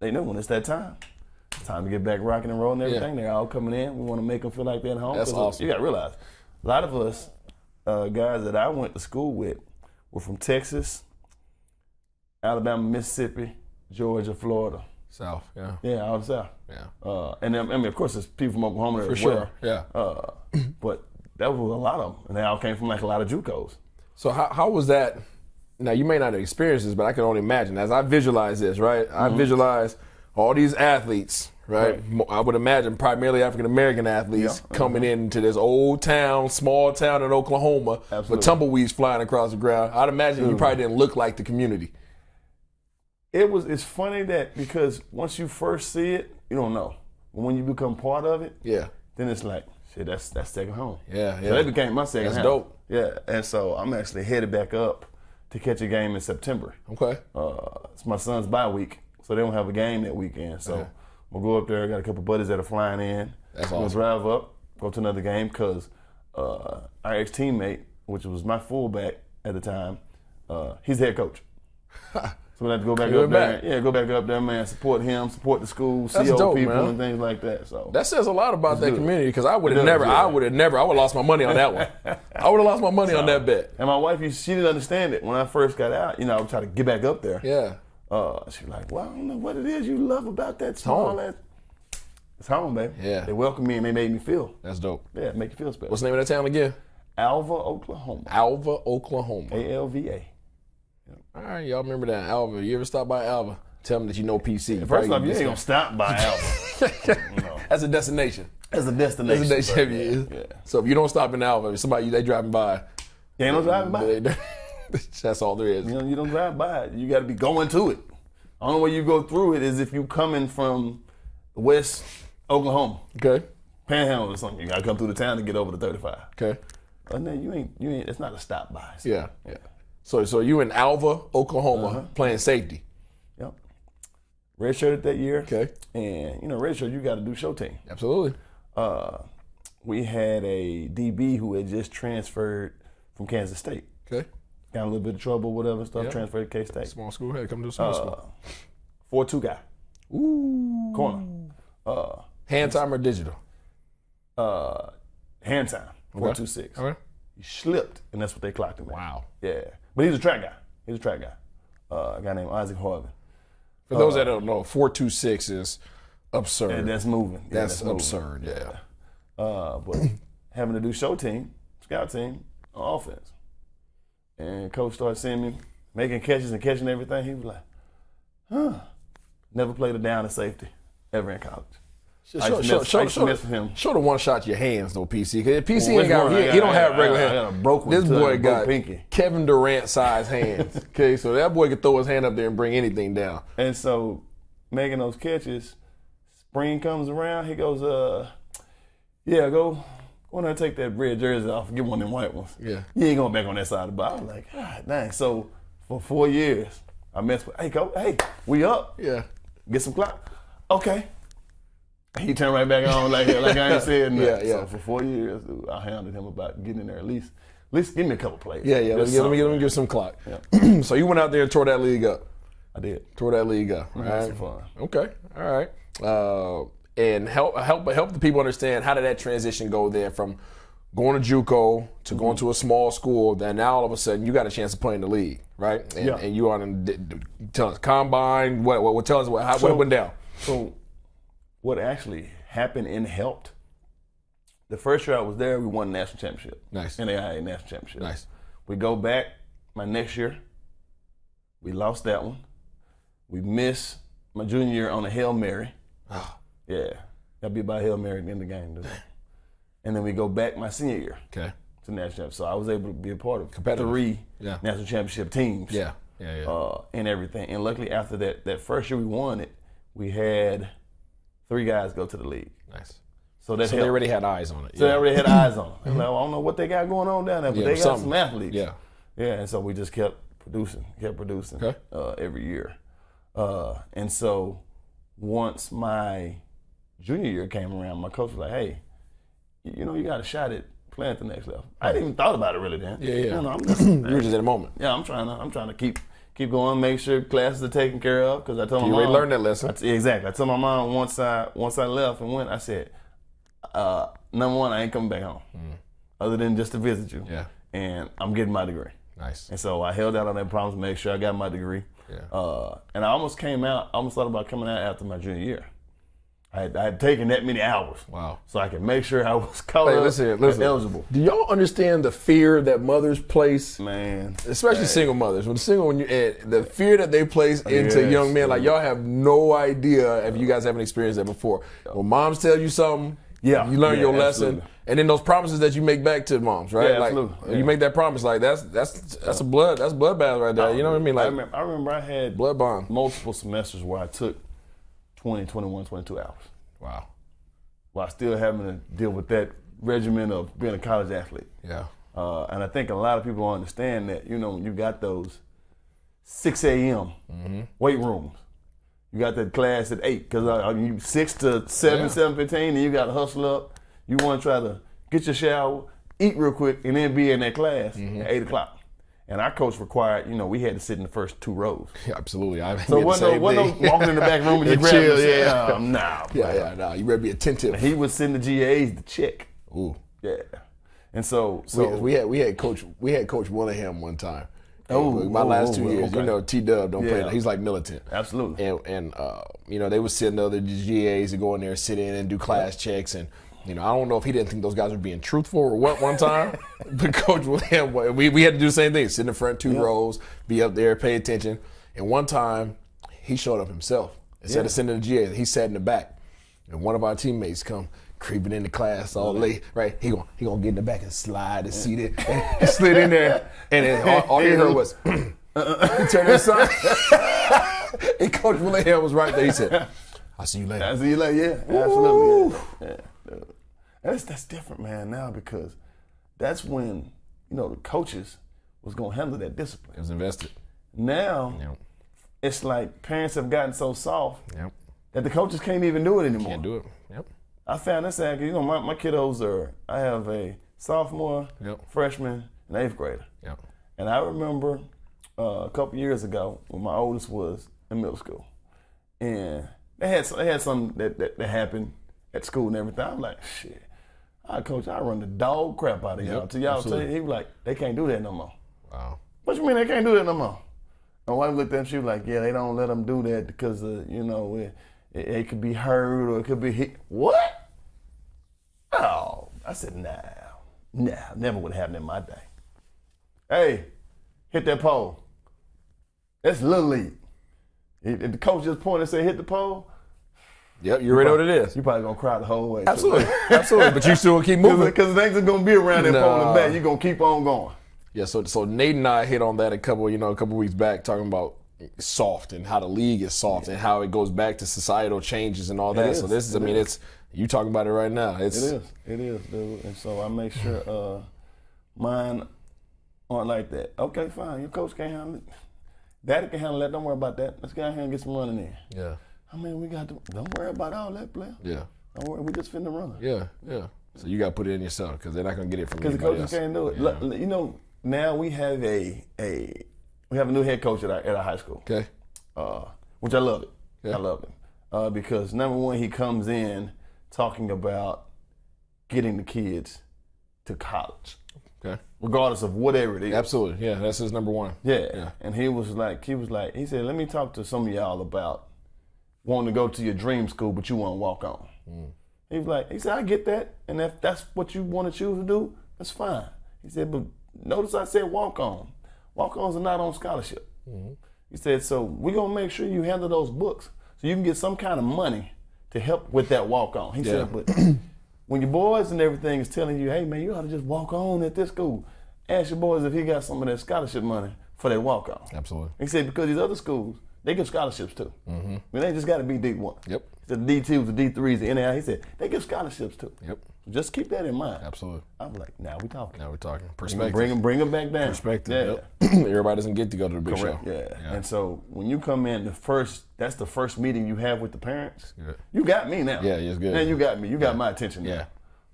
Speaker 2: they know when it's that time. It's time to get back rocking and rolling and everything. They're all coming in. We want to make them feel like they're at home.
Speaker 1: That's awesome.
Speaker 2: You got to realize, a lot of us uh, guys that I went to school with were from Texas, Alabama, Mississippi, Georgia, Florida.
Speaker 1: South, yeah.
Speaker 2: Yeah, all the South.
Speaker 1: Yeah.
Speaker 2: Uh, and then, I mean, of course, there's people from Oklahoma there
Speaker 1: For
Speaker 2: as
Speaker 1: sure.
Speaker 2: well.
Speaker 1: Yeah.
Speaker 2: Uh, but that was a lot of them, and they all came from like a lot of JUCOs.
Speaker 1: So how how was that? Now you may not have experienced this, but I can only imagine. As I visualize this, right? I visualize all these athletes, right?
Speaker 2: Right.
Speaker 1: I would imagine primarily African American athletes
Speaker 2: Yeah.
Speaker 1: coming into this old town, small town in Oklahoma, with
Speaker 2: Absolutely.
Speaker 1: tumbleweeds flying across the ground. I'd imagine you probably didn't look like the community.
Speaker 2: It was. It's funny that because once you first see it, you don't know, but when you become part of it,
Speaker 1: Yeah.
Speaker 2: then it's like, shit, that's that's second home.
Speaker 1: Yeah,
Speaker 2: So
Speaker 1: yeah.
Speaker 2: that became my second
Speaker 1: That's
Speaker 2: home.
Speaker 1: dope.
Speaker 2: Yeah, and so I'm actually headed back up to catch a game in September.
Speaker 1: Okay.
Speaker 2: Uh, it's my son's bye week, so they don't have a game that weekend. So we'll go up there. Got a couple buddies that are flying in.
Speaker 1: That's
Speaker 2: We'll
Speaker 1: awesome.
Speaker 2: drive up, go to another game because uh, our ex teammate, which was my fullback at the time, uh, he's the head coach. So we have to go back up
Speaker 1: went
Speaker 2: there. Yeah, go back up there, man. Support him, support the school,
Speaker 1: That's
Speaker 2: CO
Speaker 1: dope,
Speaker 2: people,
Speaker 1: man.
Speaker 2: and things like that. So
Speaker 1: That says a lot about that
Speaker 2: good.
Speaker 1: community because I would have never. I would have never, I would have lost my money on that one. I would have lost my money on that bet.
Speaker 2: And my wife, she didn't understand it when I first got out. You know, I would try to get back up there.
Speaker 1: Yeah.
Speaker 2: Uh, she was like, well, I don't know what it is you love about that small ass. It's home, baby.
Speaker 1: Yeah.
Speaker 2: They welcomed me and they made me feel.
Speaker 1: That's dope.
Speaker 2: Yeah, make you feel special.
Speaker 1: What's the name of that town again?
Speaker 2: Alva, Oklahoma.
Speaker 1: Alva, Oklahoma.
Speaker 2: A L V A.
Speaker 1: All right, y'all remember that Alva? You ever stop by Alva? Tell them that you know PC.
Speaker 2: First
Speaker 1: Probably
Speaker 2: off, you ain't gonna stop by Alva. no.
Speaker 1: That's a destination.
Speaker 2: That's a destination.
Speaker 1: Destination.
Speaker 2: but,
Speaker 1: yeah.
Speaker 2: yeah.
Speaker 1: So if you don't stop in Alva, if somebody they driving by,
Speaker 2: You ain't no driving by.
Speaker 1: that's all there is.
Speaker 2: You know, you don't drive by it. You got to be going to it. The Only way you go through it is if you coming from West Oklahoma,
Speaker 1: Okay.
Speaker 2: Panhandle or something. You got to come through the town to get over the 35.
Speaker 1: Okay.
Speaker 2: And then you ain't, you ain't. It's not a stop by.
Speaker 1: Yeah.
Speaker 2: yeah.
Speaker 1: So so you in Alva, Oklahoma,
Speaker 2: Uh-huh.
Speaker 1: playing safety.
Speaker 2: Yep. Redshirted that year.
Speaker 1: Okay.
Speaker 2: And you know, redshirt, you got to do show team.
Speaker 1: Absolutely.
Speaker 2: Uh, we had a DB who had just transferred from Kansas State.
Speaker 1: Okay.
Speaker 2: Got a little bit of trouble, whatever stuff.
Speaker 1: Yeah.
Speaker 2: Transferred to K State.
Speaker 1: Small school. Had to come to a small school.
Speaker 2: Uh, four two guy
Speaker 1: Ooh.
Speaker 2: corner. Uh,
Speaker 1: Hand time or digital?
Speaker 2: uh, hand time four two six.
Speaker 1: Okay.
Speaker 2: He slipped, and that's what they clocked him. at.
Speaker 1: Wow.
Speaker 2: Yeah, but he's a track guy. He's a track guy. Uh, a guy named Isaac Harvin.
Speaker 1: For those that don't know, four two six is absurd.
Speaker 2: And that's moving. Yeah,
Speaker 1: that's,
Speaker 2: moving.
Speaker 1: absurd. Yeah.
Speaker 2: Uh, but having to do show team, scout team offense. And coach started seeing me making catches and catching everything. He was like, huh. Never played a down in safety ever in college. I
Speaker 1: Show,
Speaker 2: used
Speaker 1: show,
Speaker 2: mess- I used
Speaker 1: show,
Speaker 2: mess with him.
Speaker 1: show the one shot your hands though, PC. Cause PC
Speaker 2: Well,
Speaker 1: ain't got, he,
Speaker 2: I
Speaker 1: he don't
Speaker 2: I
Speaker 1: have
Speaker 2: got-
Speaker 1: regular
Speaker 2: I
Speaker 1: hands.
Speaker 2: got a broke one
Speaker 1: This. Boy
Speaker 2: got
Speaker 1: got
Speaker 2: pinky.
Speaker 1: Kevin Durant size hands. okay, so that boy could throw his hand up there and bring anything down.
Speaker 2: And so making those catches, spring comes around, he goes, uh, yeah, go Why don't I take that red jersey off and get one of them white ones?
Speaker 1: Yeah.
Speaker 2: You ain't going back on that side of the ball. I was like, God dang. So for four years, I messed with, hey, go, hey, we up.
Speaker 1: Yeah.
Speaker 2: Get some clock. Okay. He turned right back on like like I ain't said nothing.
Speaker 1: Yeah, yeah.
Speaker 2: So for four years, dude, I hounded him about getting in there at least. At least give me a couple plays.
Speaker 1: Yeah, yeah. Let me, get, let me, let me give some clock.
Speaker 2: Yeah.
Speaker 1: so you went out there and tore that league up.
Speaker 2: I did.
Speaker 1: Tore that league up.
Speaker 2: Had
Speaker 1: right?
Speaker 2: some fun.
Speaker 1: Okay. All right. Uh, and help help help the people understand how did that transition go there from going to JUCO to going to a small school. Then now all of a sudden you got a chance to play in the league, right? And,
Speaker 2: Yeah.
Speaker 1: and you are on the, tell us combine. What what, what tell us what how, what went down?
Speaker 2: So, what actually happened and helped? The first year I was there, we won the national championship.
Speaker 1: Nice.
Speaker 2: NAIA national championship.
Speaker 1: Nice.
Speaker 2: We go back my next year. We lost that one. We missed my junior year on a hail mary.
Speaker 1: Oh,
Speaker 2: Yeah, that'd be about hail mary in the game, dude. And then we go back my senior year
Speaker 1: okay.
Speaker 2: to national. So I was able to be a part of
Speaker 1: Competitive.
Speaker 2: three
Speaker 1: Yeah.
Speaker 2: national championship teams.
Speaker 1: Yeah. Yeah. Yeah.
Speaker 2: uh, and everything. And luckily, after that, that first year we won it, we had three guys go to the league.
Speaker 1: nice.
Speaker 2: So that
Speaker 1: So they already had eyes on it.
Speaker 2: so they already had eyes on. Them. Like, I don't know what they got going on down there, but
Speaker 1: Yeah,
Speaker 2: they got
Speaker 1: something.
Speaker 2: some athletes.
Speaker 1: Yeah.
Speaker 2: yeah. And so we just kept producing, kept producing
Speaker 1: Okay.
Speaker 2: uh, every year. Uh, and so once my junior year came around, my coach was like, "Hey, you you know, you got a shot at playing at the next level." I didn't even thought about it really then.
Speaker 1: Yeah, yeah.
Speaker 2: You know, I'm just,
Speaker 1: You were just in a moment.
Speaker 2: yeah, I'm trying to I'm trying to keep keep going, make sure classes are taken care of. Because I told my
Speaker 1: You already learned that lesson.
Speaker 2: I t- exactly. I told my mom once I once I left and went, I said, uh, number one, I ain't coming back home, other than just to visit you.
Speaker 1: Mm. Yeah.
Speaker 2: And I'm getting my degree.
Speaker 1: Nice.
Speaker 2: And so I held out on that promise to make sure I got my degree.
Speaker 1: Yeah.
Speaker 2: Uh, and I almost came out. I almost thought about coming out after my junior year. I had, I had taken that many hours.
Speaker 1: Wow.
Speaker 2: So I could make sure I was caught
Speaker 1: Hey, listen, listen.
Speaker 2: eligible.
Speaker 1: Do y'all understand the fear that mothers place
Speaker 2: Man.
Speaker 1: especially single mothers. When single, when you and the fear that they place into
Speaker 2: Yes,
Speaker 1: young men, like y'all have no idea if you guys haven't experienced that before. When moms tell you something,
Speaker 2: Yeah,
Speaker 1: you learn
Speaker 2: yeah,
Speaker 1: your lesson,
Speaker 2: absolutely.
Speaker 1: and then those promises that you make back to moms, right?
Speaker 2: Yeah,
Speaker 1: like
Speaker 2: absolutely,
Speaker 1: you
Speaker 2: yeah.
Speaker 1: make that promise, like that's that's that's a blood that's bloodbath right there. You know what I mean?
Speaker 2: I
Speaker 1: Like
Speaker 2: remember, I remember I had
Speaker 1: blood bond.
Speaker 2: multiple semesters where I took 20, 21, 22 hours
Speaker 1: Wow.
Speaker 2: while still having to deal with that regimen of being a college athlete.
Speaker 1: Yeah.
Speaker 2: Uh, and I think a lot of people don't understand that, you know, you got those 6 a.m.
Speaker 1: Mm-hmm.
Speaker 2: weight rooms, you got that class at 8, because uh, you 6 to 7,
Speaker 1: Yeah.
Speaker 2: 7.15, and you got to hustle up. You want to try to get your shower, eat real quick, and then be in that class
Speaker 1: Mm-hmm.
Speaker 2: at 8 o'clock. And our coach required, you know, we had to sit in the first two rows.
Speaker 1: Yeah, absolutely. I
Speaker 2: So wasn't no, no walking in the back room and you
Speaker 1: And
Speaker 2: grab
Speaker 1: chill, yeah.
Speaker 2: yeah. Nah,
Speaker 1: yeah, yeah, no, you better be attentive.
Speaker 2: He would send the GAs the check.
Speaker 1: Ooh.
Speaker 2: Yeah. And so, so
Speaker 1: we, we had we had coach we had Coach Willingham one time.
Speaker 2: Oh,
Speaker 1: my
Speaker 2: oh,
Speaker 1: last two years, you know, T Dub don't play.
Speaker 2: Yeah.
Speaker 1: He's like militant.
Speaker 2: absolutely.
Speaker 1: and and uh, you know they would send the other GAs to go in there, sit in, and do class checks, and you know I don't know if he didn't think those guys were being truthful or what. One time, but Coach William, we we had to do the same thing: sit in the front two rows, be up there, pay attention. And one time, he showed up himself instead
Speaker 2: Yeah.
Speaker 1: of sending the GAs. He sat in the back, and one of our teammates come. Creeping into class all late, right? He gonna he gonna get in the back and slide and seat it. And slid in there, and then all, all he heard was, uh-uh. he turned aside. and Coach Willingham was right there. He said, I'll see you later.
Speaker 2: I see you later. yeah, absolutely. Yeah, yeah. That's that's different, man. Now because that's when you know the coaches was gonna handle that discipline.
Speaker 1: It was invested.
Speaker 2: Now
Speaker 1: Yep.
Speaker 2: it's like parents have gotten so soft
Speaker 1: Yep.
Speaker 2: that the coaches can't even do it anymore.
Speaker 1: Can't do it. Yep.
Speaker 2: I found this out. You know, my, my kiddos are. I have a sophomore,
Speaker 1: Yep.
Speaker 2: freshman, and eighth grader.
Speaker 1: Yep.
Speaker 2: And I remember uh, a couple years ago when my oldest was in middle school, and they had they had something that, that, that happened at school and everything. I'm like, shit, I coach, I run the dog crap out of y'all.
Speaker 1: Yep,
Speaker 2: To y'all, tell he was like, they can't do that no more.
Speaker 1: Wow.
Speaker 2: What you mean they can't do that no more? My wife looked at him. She was like, "Yeah, they don't let them do that because uh, you know it, it, it could be hurt or it could be hit." What? Oh, I said, "Nah, nah, never would happen in my day." Hey, hit that pole. That's little league. If the coach just pointed and said, "Hit the pole,"
Speaker 1: Yep. You already know what it is.
Speaker 2: you probably gonna cry the whole way.
Speaker 1: Absolutely. Absolutely. But you still keep moving.
Speaker 2: Because things are gonna be around that pole
Speaker 1: Nah.
Speaker 2: back. You're gonna keep on going.
Speaker 1: Yeah. So so Nate and I hit on that a couple, you know, a couple weeks back, talking about soft and how the league is soft and how it goes back to societal changes and all that. So this is, I mean,
Speaker 2: is.
Speaker 1: it's you talking about it right now. It's
Speaker 2: It is. It is, dude. And so I make sure uh, mine aren't like that. Okay, fine. Your coach can't handle it. Daddy can handle that. Don't worry about that. Let's get out here and get some running in.
Speaker 1: yeah,
Speaker 2: I mean, we got to. Don't worry about all that, player.
Speaker 1: yeah,
Speaker 2: Don't worry. We just finna run.
Speaker 1: yeah, yeah. So you got to put it in yourself because they're not gonna get it from
Speaker 2: Because the coaches can't do it. Look, You know, now we have a a we have a new head coach at our, at our high school,
Speaker 1: Okay.
Speaker 2: uh, which I love it.
Speaker 1: Yeah.
Speaker 2: I love it uh, because number one, he comes in talking about getting the kids to college,
Speaker 1: Okay.
Speaker 2: regardless of whatever it is.
Speaker 1: Absolutely. Yeah, that's his number one.
Speaker 2: Yeah.
Speaker 1: Yeah.
Speaker 2: And he was like, he was like, he said, let me talk to some of y'all about wanting to go to your dream school, but you want to walk on. Mm. He was like, he said, I get that. And if that's what you want to choose to do, that's fine. He said, but notice I said walk on. Walk ons are not on scholarship. Mm-hmm. He said, so we're going to make sure you handle those books so you can get some kind of money to help with that walk on. He
Speaker 1: Yeah.
Speaker 2: said, but when your boys and everything is telling you, hey man, you ought to just walk on at this school, ask your boys if he got some of that scholarship money for that walk on.
Speaker 1: Absolutely.
Speaker 2: He said because these other schools they give scholarships too. Mm-hmm. I mean, they just got to be D one.
Speaker 1: Yep.
Speaker 2: He said the D twos, the D threes, the NAI. He said they give scholarships too.
Speaker 1: Yep.
Speaker 2: Just keep that in mind.
Speaker 1: Absolutely.
Speaker 2: I'm like, now we talking.
Speaker 1: Now we're talking Perspective.
Speaker 2: Bring them, bring them back down.
Speaker 1: perspective.
Speaker 2: Yeah.
Speaker 1: Yep. Everybody doesn't get to go to the big
Speaker 2: Correct.
Speaker 1: show.
Speaker 2: Yeah. And so when you come in, the first that's the first meeting you have with the parents.
Speaker 1: Yeah.
Speaker 2: You got me now.
Speaker 1: Yeah, it's good.
Speaker 2: Man, you got me. You got my attention.
Speaker 1: Yeah.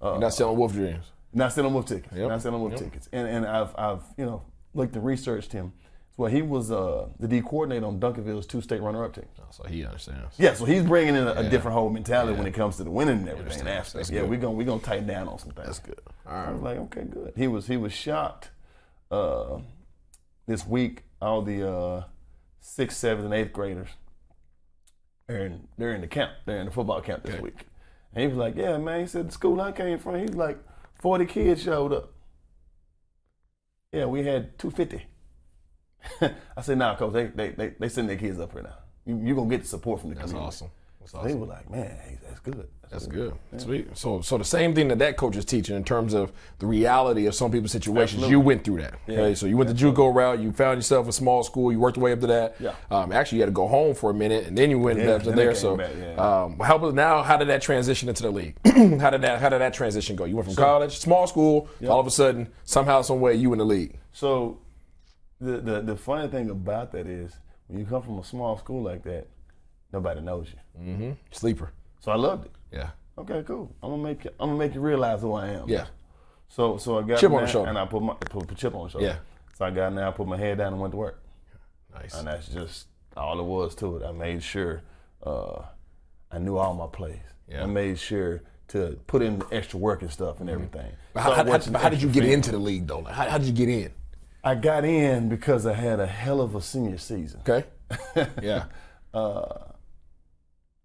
Speaker 2: Now.
Speaker 1: You're not selling wolf dreams.
Speaker 2: Not selling wolf tickets.
Speaker 1: Yep.
Speaker 2: Not selling wolf
Speaker 1: Yep.
Speaker 2: tickets. And and I've I've you know looked and researched him. Well, he was uh, the D coordinator on Duncanville's two state runner up team.
Speaker 1: Oh, So he understands.
Speaker 2: Yeah, so he's bringing in a, a different whole mentality when it comes to the winning and everything. aspect.
Speaker 1: That's
Speaker 2: yeah,
Speaker 1: good.
Speaker 2: we're gonna we're gonna tighten down on some things.
Speaker 1: That's good. All
Speaker 2: I was like, okay, good. He was he was shocked uh, this week. All the uh, sixth, seventh, and eighth graders are in they're in the camp. They're in the football camp this
Speaker 1: Okay.
Speaker 2: week. And he was like, yeah, man. He said the school I came from. He was like, forty kids showed up. Yeah, we had two fifty. I said, nah, coach, they they they, they send their kids up here now. You you gonna get the support from the
Speaker 1: That's
Speaker 2: community.
Speaker 1: awesome. That's
Speaker 2: They were like, man, hey, that's good.
Speaker 1: That's good. Sweet. So, so the same thing that that coach is teaching in terms of the reality of some people's situations.
Speaker 2: Absolutely.
Speaker 1: You went through that. Okay? So you went the JUCO route. You found yourself a small school. You worked your way up to that.
Speaker 2: Yeah.
Speaker 1: Um, actually, you had to go home for a minute, and then you went
Speaker 2: Yeah,
Speaker 1: up to there. So,
Speaker 2: back, yeah.
Speaker 1: um, help us now. How did that transition into the league? how did that How did that transition go? You went from college, small school, all of a sudden, somehow, some way, you in the league.
Speaker 2: So the, the the funny thing about that is when you come from a small school like that, nobody knows you.
Speaker 1: Mm-hmm. Sleeper.
Speaker 2: So I loved it.
Speaker 1: Yeah.
Speaker 2: Okay, cool. I'm gonna make you, I'm gonna make you realize who I am.
Speaker 1: Yeah.
Speaker 2: So so I got
Speaker 1: Chip on the shoulder.
Speaker 2: and I put my put, put chip on the shoulder.
Speaker 1: Yeah.
Speaker 2: So I got in there, I put my head down and went to work,
Speaker 1: Nice.
Speaker 2: and that's just all it was to it. I made sure uh, I knew all my plays.
Speaker 1: Yeah.
Speaker 2: I made sure to put in extra work and stuff and everything.
Speaker 1: But how, how, how, how did you get
Speaker 2: film.
Speaker 1: into the league, though? Like, how, how did you get in?
Speaker 2: I got in because I had a hell of a senior season.
Speaker 1: Okay. Yeah.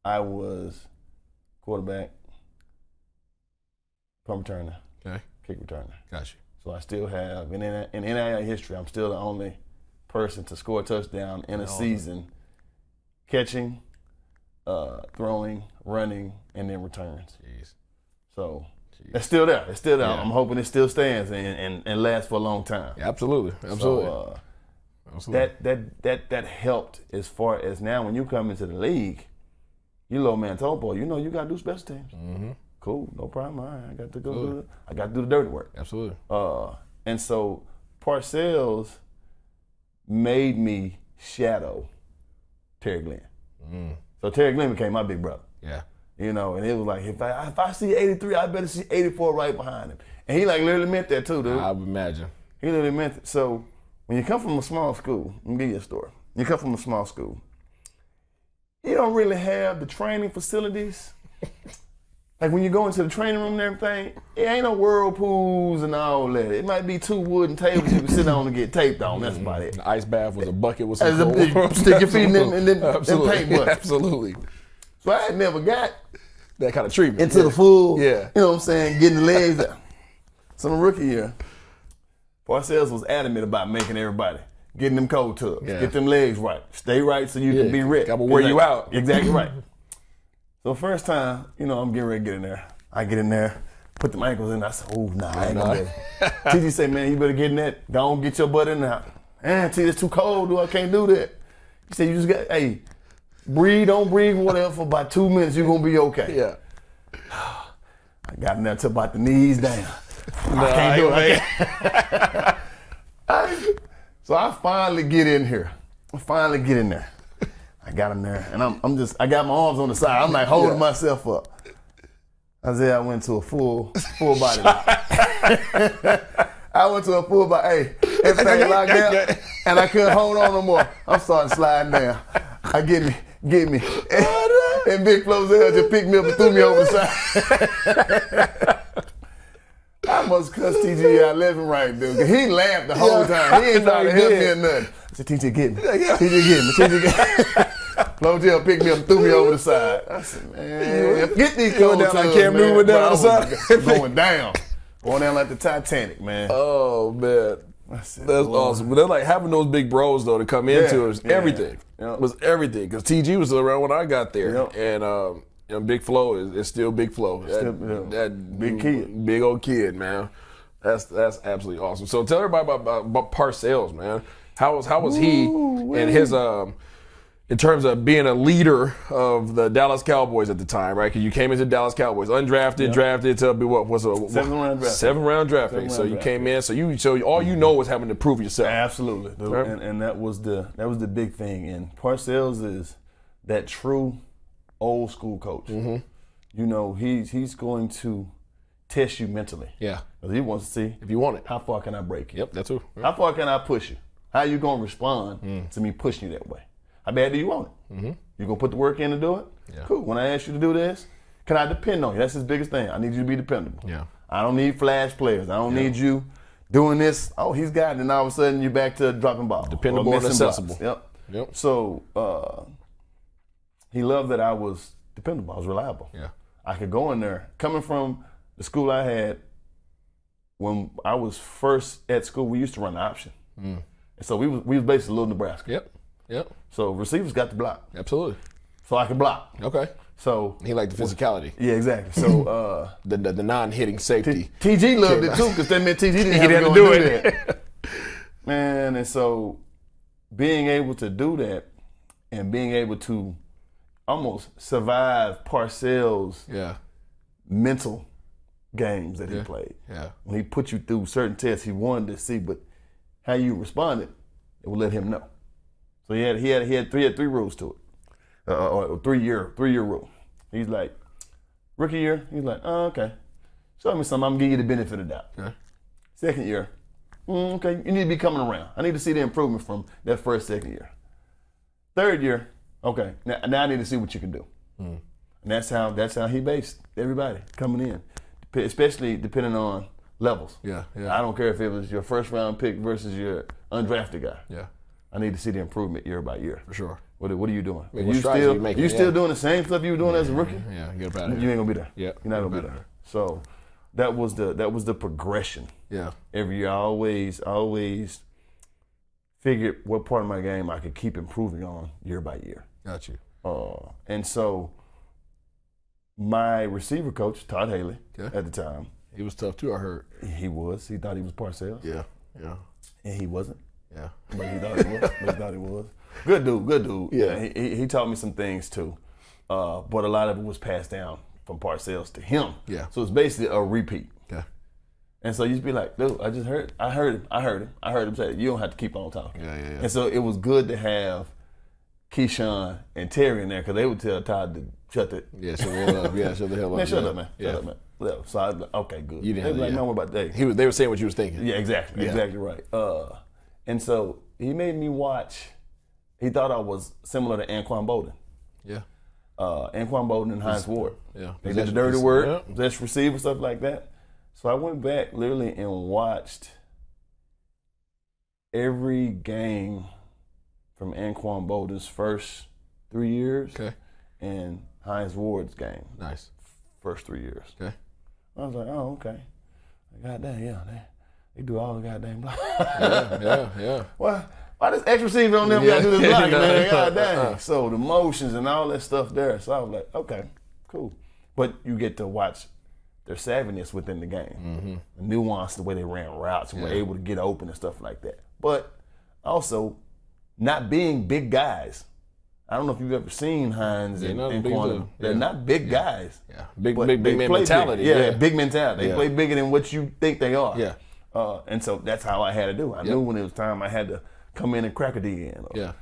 Speaker 2: I was quarterback, punt returner,
Speaker 1: Okay.
Speaker 2: kick returner.
Speaker 1: Gotcha.
Speaker 2: So I still have in in NAIA history, I'm still the only person to score a touchdown in a season, catching, uh, throwing, running, and then returns.
Speaker 1: Jeez.
Speaker 2: So it's still there. It's still there.
Speaker 1: Yeah.
Speaker 2: I'm hoping it still stands and, and, and lasts for a long time.
Speaker 1: Yeah, absolutely. Absolutely.
Speaker 2: So, uh,
Speaker 1: absolutely.
Speaker 2: that that that that helped as far as now when you come into the league, you little man told boy, you know you gotta do special teams. Mm-hmm. Cool, no problem. All right, I got to go. Do the, I got to do the dirty work.
Speaker 1: absolutely.
Speaker 2: Uh, and so Parcells made me shadow Terry Glenn.
Speaker 1: Mm.
Speaker 2: So Terry Glenn became my big brother.
Speaker 1: Yeah.
Speaker 2: You know, and it was like if I if I see 83, I better see 84 right behind him. And he like literally meant that too, dude.
Speaker 1: I would imagine.
Speaker 2: He literally meant it. So when you come from a small school, let me give you a story. You come from a small school, you don't really have the training facilities. like when you go into the training room and everything, it ain't no whirlpools and all that. It might be two wooden tables you can sit on and get taped on. That's about it. Mm-hmm.
Speaker 1: The ice bath was a bucket with some
Speaker 2: a- stick your feet in them- in them- them
Speaker 1: absolutely.
Speaker 2: So I had never got
Speaker 1: That kind of treatment.
Speaker 2: into the full,
Speaker 1: Yeah.
Speaker 2: you know what I'm saying, getting the legs out. So the rookie year, Parcells was adamant about making everybody getting them cold tubs,
Speaker 1: Yeah.
Speaker 2: get them legs right, stay right so you
Speaker 1: Yeah,
Speaker 2: can be rich.
Speaker 1: gotta wear you out.
Speaker 2: Exactly right. So first time, you know, I'm getting ready to get in there. I get in there, put them ankles in. I said, "Oh, nah, I ain't gonna do it." TG say, "Man, you better get in that. Don't get your butt in there." Man, T, it's too cold, dude. I can't do that. He said, you just got, hey, breathe, don't breathe, whatever, for about two minutes, you're gonna be okay.
Speaker 1: Yeah.
Speaker 2: I got in there to about the knees down.
Speaker 1: Nah,
Speaker 2: I can't do it. I so I finally get in here. I finally get in there. I got in there, and I'm, I'm just, I got my arms on the side. I'm like holding
Speaker 1: Yeah.
Speaker 2: myself up. I said I went to a full, full body. I went to a full body. Hey, everything locked down, and I couldn't hold on no more. I'm starting sliding down. I get me, get me. And, and Big Flozell just picked me up and threw me over the side. I must cuss TG out left and right, dude. He laughed the whole
Speaker 1: Yeah.
Speaker 2: time. He ain't trying to
Speaker 1: he
Speaker 2: help me or nothing. I said, TG, get me. TG, get me. TG, get me. Flo picked me up and threw me over the side. I said, man, get these cold
Speaker 1: down like Cam Newton down the side.
Speaker 2: Going down. Going down like the Titanic, man.
Speaker 1: Oh man. That's awesome. But they're like having those big bros though to come into
Speaker 2: Yeah,
Speaker 1: it was
Speaker 2: yeah.
Speaker 1: everything.
Speaker 2: Yeah.
Speaker 1: It was everything. Because TG was around when I got there.
Speaker 2: Yep.
Speaker 1: And um you know, Big Flow is, is still Big Flow. That,
Speaker 2: Still, yeah.
Speaker 1: that
Speaker 2: Big kid.
Speaker 1: Big old kid, man. That's that's absolutely awesome. So tell everybody about, about, about Parcells, man. How was how was he and his um in terms of being a leader of the Dallas Cowboys at the time, right? Because you came into Dallas Cowboys, undrafted, drafted to be what was a
Speaker 2: Seventh round draft
Speaker 1: seven round draft
Speaker 2: Seven
Speaker 1: pick. So
Speaker 2: round
Speaker 1: you
Speaker 2: draft
Speaker 1: came in, so you so all you know was having to prove yourself.
Speaker 2: Absolutely.
Speaker 1: Right.
Speaker 2: and, and that was the that was the big thing. And Parcells is that true old school coach.
Speaker 1: Mm-hmm.
Speaker 2: You know, he's he's going to test you mentally.
Speaker 1: Yeah,
Speaker 2: 'Cause he wants to see
Speaker 1: if you want it.
Speaker 2: how far can I break you.
Speaker 1: Yep, that's who.
Speaker 2: How far can I push you? How you gonna respond
Speaker 1: Mm.
Speaker 2: to me pushing you that way? How bad do you want it? Mm-hmm. You gonna put the work in to do it?
Speaker 1: Yeah.
Speaker 2: Cool. When I ask you to do this, can I depend on you? That's his biggest thing. I need you to be dependable.
Speaker 1: Yeah.
Speaker 2: I don't need flash players. I don't need you doing this. Oh, he's got it. And all of a sudden you're back to dropping balls.
Speaker 1: Dependable and accessible.
Speaker 2: blocks. Yep.
Speaker 1: Yep.
Speaker 2: So uh, he loved that I was dependable. I was reliable.
Speaker 1: Yeah.
Speaker 2: I could go in there. Coming from the school I had, when I was first at school, we used to run the option.
Speaker 1: Mm.
Speaker 2: And so we was, we was basically little Nebraska.
Speaker 1: Yep. Yep.
Speaker 2: So receivers got to block.
Speaker 1: Absolutely.
Speaker 2: So I can block.
Speaker 1: Okay.
Speaker 2: So
Speaker 1: He liked the physicality,
Speaker 2: yeah, exactly. So uh,
Speaker 1: the the, the non-hitting safety.
Speaker 2: TG loved it too because that meant TG didn't have to
Speaker 1: have to do
Speaker 2: do
Speaker 1: it.
Speaker 2: that. Man, and so being able to do that and being able to almost survive Parcells'
Speaker 1: Yeah.
Speaker 2: mental games that he played.
Speaker 1: Yeah.
Speaker 2: When he put you through certain tests he wanted to see, but how you responded, it would let him know. So he had he had he had three had three rules to it, uh, or or three year three year rule. He's like rookie year. He's like, oh okay, show me something. I'm gonna give you the benefit of doubt.
Speaker 1: Yeah.
Speaker 2: Second year, mm, okay, you need to be coming around. I need to see the improvement from that first second year. Third year, okay, now, now I need to see what you can do. And that's how that's how he based everybody coming in, especially depending on levels.
Speaker 1: Yeah. Yeah.
Speaker 2: I don't care if it was your first round pick versus your undrafted guy.
Speaker 1: Yeah.
Speaker 2: I need to see the improvement year by year.
Speaker 1: For sure.
Speaker 2: What, what are you doing? you still
Speaker 1: you making?
Speaker 2: you still doing the same stuff you were doing as a rookie?
Speaker 1: Yeah. Get up out of
Speaker 2: You ain't gonna be there.
Speaker 1: Yeah,
Speaker 2: You're not gonna be there. So that was the that was the progression
Speaker 1: Yeah.
Speaker 2: every year. I always I always figured what part of my game I could keep improving on year by year.
Speaker 1: Got you.
Speaker 2: Uh, and so my receiver coach, Todd Haley,
Speaker 1: Okay.
Speaker 2: at the time,
Speaker 1: He was tough too. I heard.
Speaker 2: he was. He thought he was Parcells.
Speaker 1: Yeah. Yeah.
Speaker 2: And he wasn't.
Speaker 1: Yeah.
Speaker 2: But he thought he was. but he thought he was. Good dude, good dude.
Speaker 1: Yeah.
Speaker 2: He, he, he taught me some things too. Uh, but a lot of it was passed down from Parcells to him.
Speaker 1: Yeah.
Speaker 2: So it's basically a repeat.
Speaker 1: Okay.
Speaker 2: And so you just be like, dude, I just heard, I heard him, I heard him, I heard him say, you don't have to keep on talking.
Speaker 1: Yeah, yeah, yeah.
Speaker 2: And so it was good to have Keyshawn and Terry in there because they would tell Todd to shut the
Speaker 1: Yeah. Shut the hell up. Yeah. Shut the hell up.
Speaker 2: man, shut
Speaker 1: yeah.
Speaker 2: up, man,
Speaker 1: Yeah.
Speaker 2: shut up, man. Yeah. So I was like, okay, good.
Speaker 1: You didn't
Speaker 2: They'd
Speaker 1: have
Speaker 2: like,
Speaker 1: yeah.
Speaker 2: no, about that?
Speaker 1: He was. They were saying what you was thinking.
Speaker 2: Yeah, exactly,
Speaker 1: Yeah.
Speaker 2: exactly right. Uh, and so he made me watch. He thought I was similar to Anquan Boldin.
Speaker 1: Yeah.
Speaker 2: Uh, Anquan Boldin and Hines Ward.
Speaker 1: Yeah.
Speaker 2: They did the dirty word,
Speaker 1: Yeah.
Speaker 2: possession receiver, stuff like that. So I went back literally and watched every game from Anquan Boldin's first three years
Speaker 1: Okay.
Speaker 2: and Hines Ward's game
Speaker 1: Nice.
Speaker 2: first three years.
Speaker 1: Okay.
Speaker 2: I was like, oh, okay. Goddamn, yeah, they, they do all the goddamn block.
Speaker 1: Yeah. Yeah. Yeah.
Speaker 2: Why, why does X receiver on them
Speaker 1: Yeah.
Speaker 2: gotta do this block,
Speaker 1: No,
Speaker 2: man?
Speaker 1: no,
Speaker 2: God dang.
Speaker 1: uh-uh.
Speaker 2: So the motions and all that stuff there. So I was like, okay, cool. But you get to watch their savviness within the game, the nuance, the way they ran routes and were
Speaker 1: Mm-hmm.
Speaker 2: Able to get open and stuff like that. But also, not being big guys. I don't know if you've ever seen Hines and,
Speaker 1: not
Speaker 2: and
Speaker 1: big
Speaker 2: Quan.
Speaker 1: dude.
Speaker 2: They're
Speaker 1: Yeah.
Speaker 2: not big guys.
Speaker 1: Yeah, big big big
Speaker 2: play
Speaker 1: mentality.
Speaker 2: Big. Yeah,
Speaker 1: Yeah,
Speaker 2: big mentality. They
Speaker 1: Yeah.
Speaker 2: play bigger than what you think they are.
Speaker 1: Yeah.
Speaker 2: Uh, and so that's how I had to do. I knew when it was time I had to come in and crack a D in. Or
Speaker 1: yeah,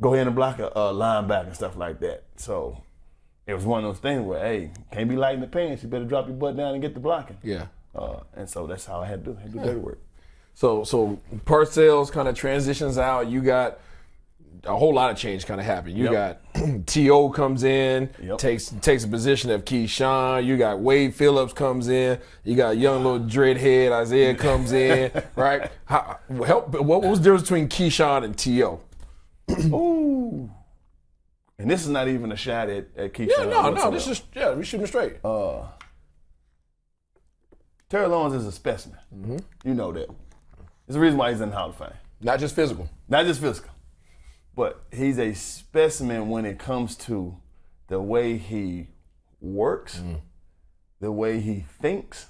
Speaker 2: Go ahead and block a, a linebacker and stuff like that. So it was one of those things where, hey, can't be light in the pants. You better drop your butt down and get the blocking.
Speaker 1: yeah.
Speaker 2: Uh, and so that's how I had to do. Had to do dirty work.
Speaker 1: So so Parcells kind of transitions out. You got a whole lot of change kind of happened. You
Speaker 2: Yep.
Speaker 1: got To comes in,
Speaker 2: Yep.
Speaker 1: takes takes a position of Keyshawn. You got Wade Phillips comes in. You got young little dreadhead Isaiah comes in. right? How, help. What was the difference between Keyshawn and To?
Speaker 2: Ooh. And this is not even a shot at, at Keyshawn.
Speaker 1: Yeah, no, no. This is yeah. We shooting straight.
Speaker 2: uh, Terrell Owens is a specimen.
Speaker 1: Mm-hmm.
Speaker 2: You know that. It's the reason why he's in the Hall of Fame.
Speaker 1: Not just physical.
Speaker 2: Not just physical, but he's a specimen when it comes to the way he works,
Speaker 1: Mm-hmm.
Speaker 2: the way he thinks,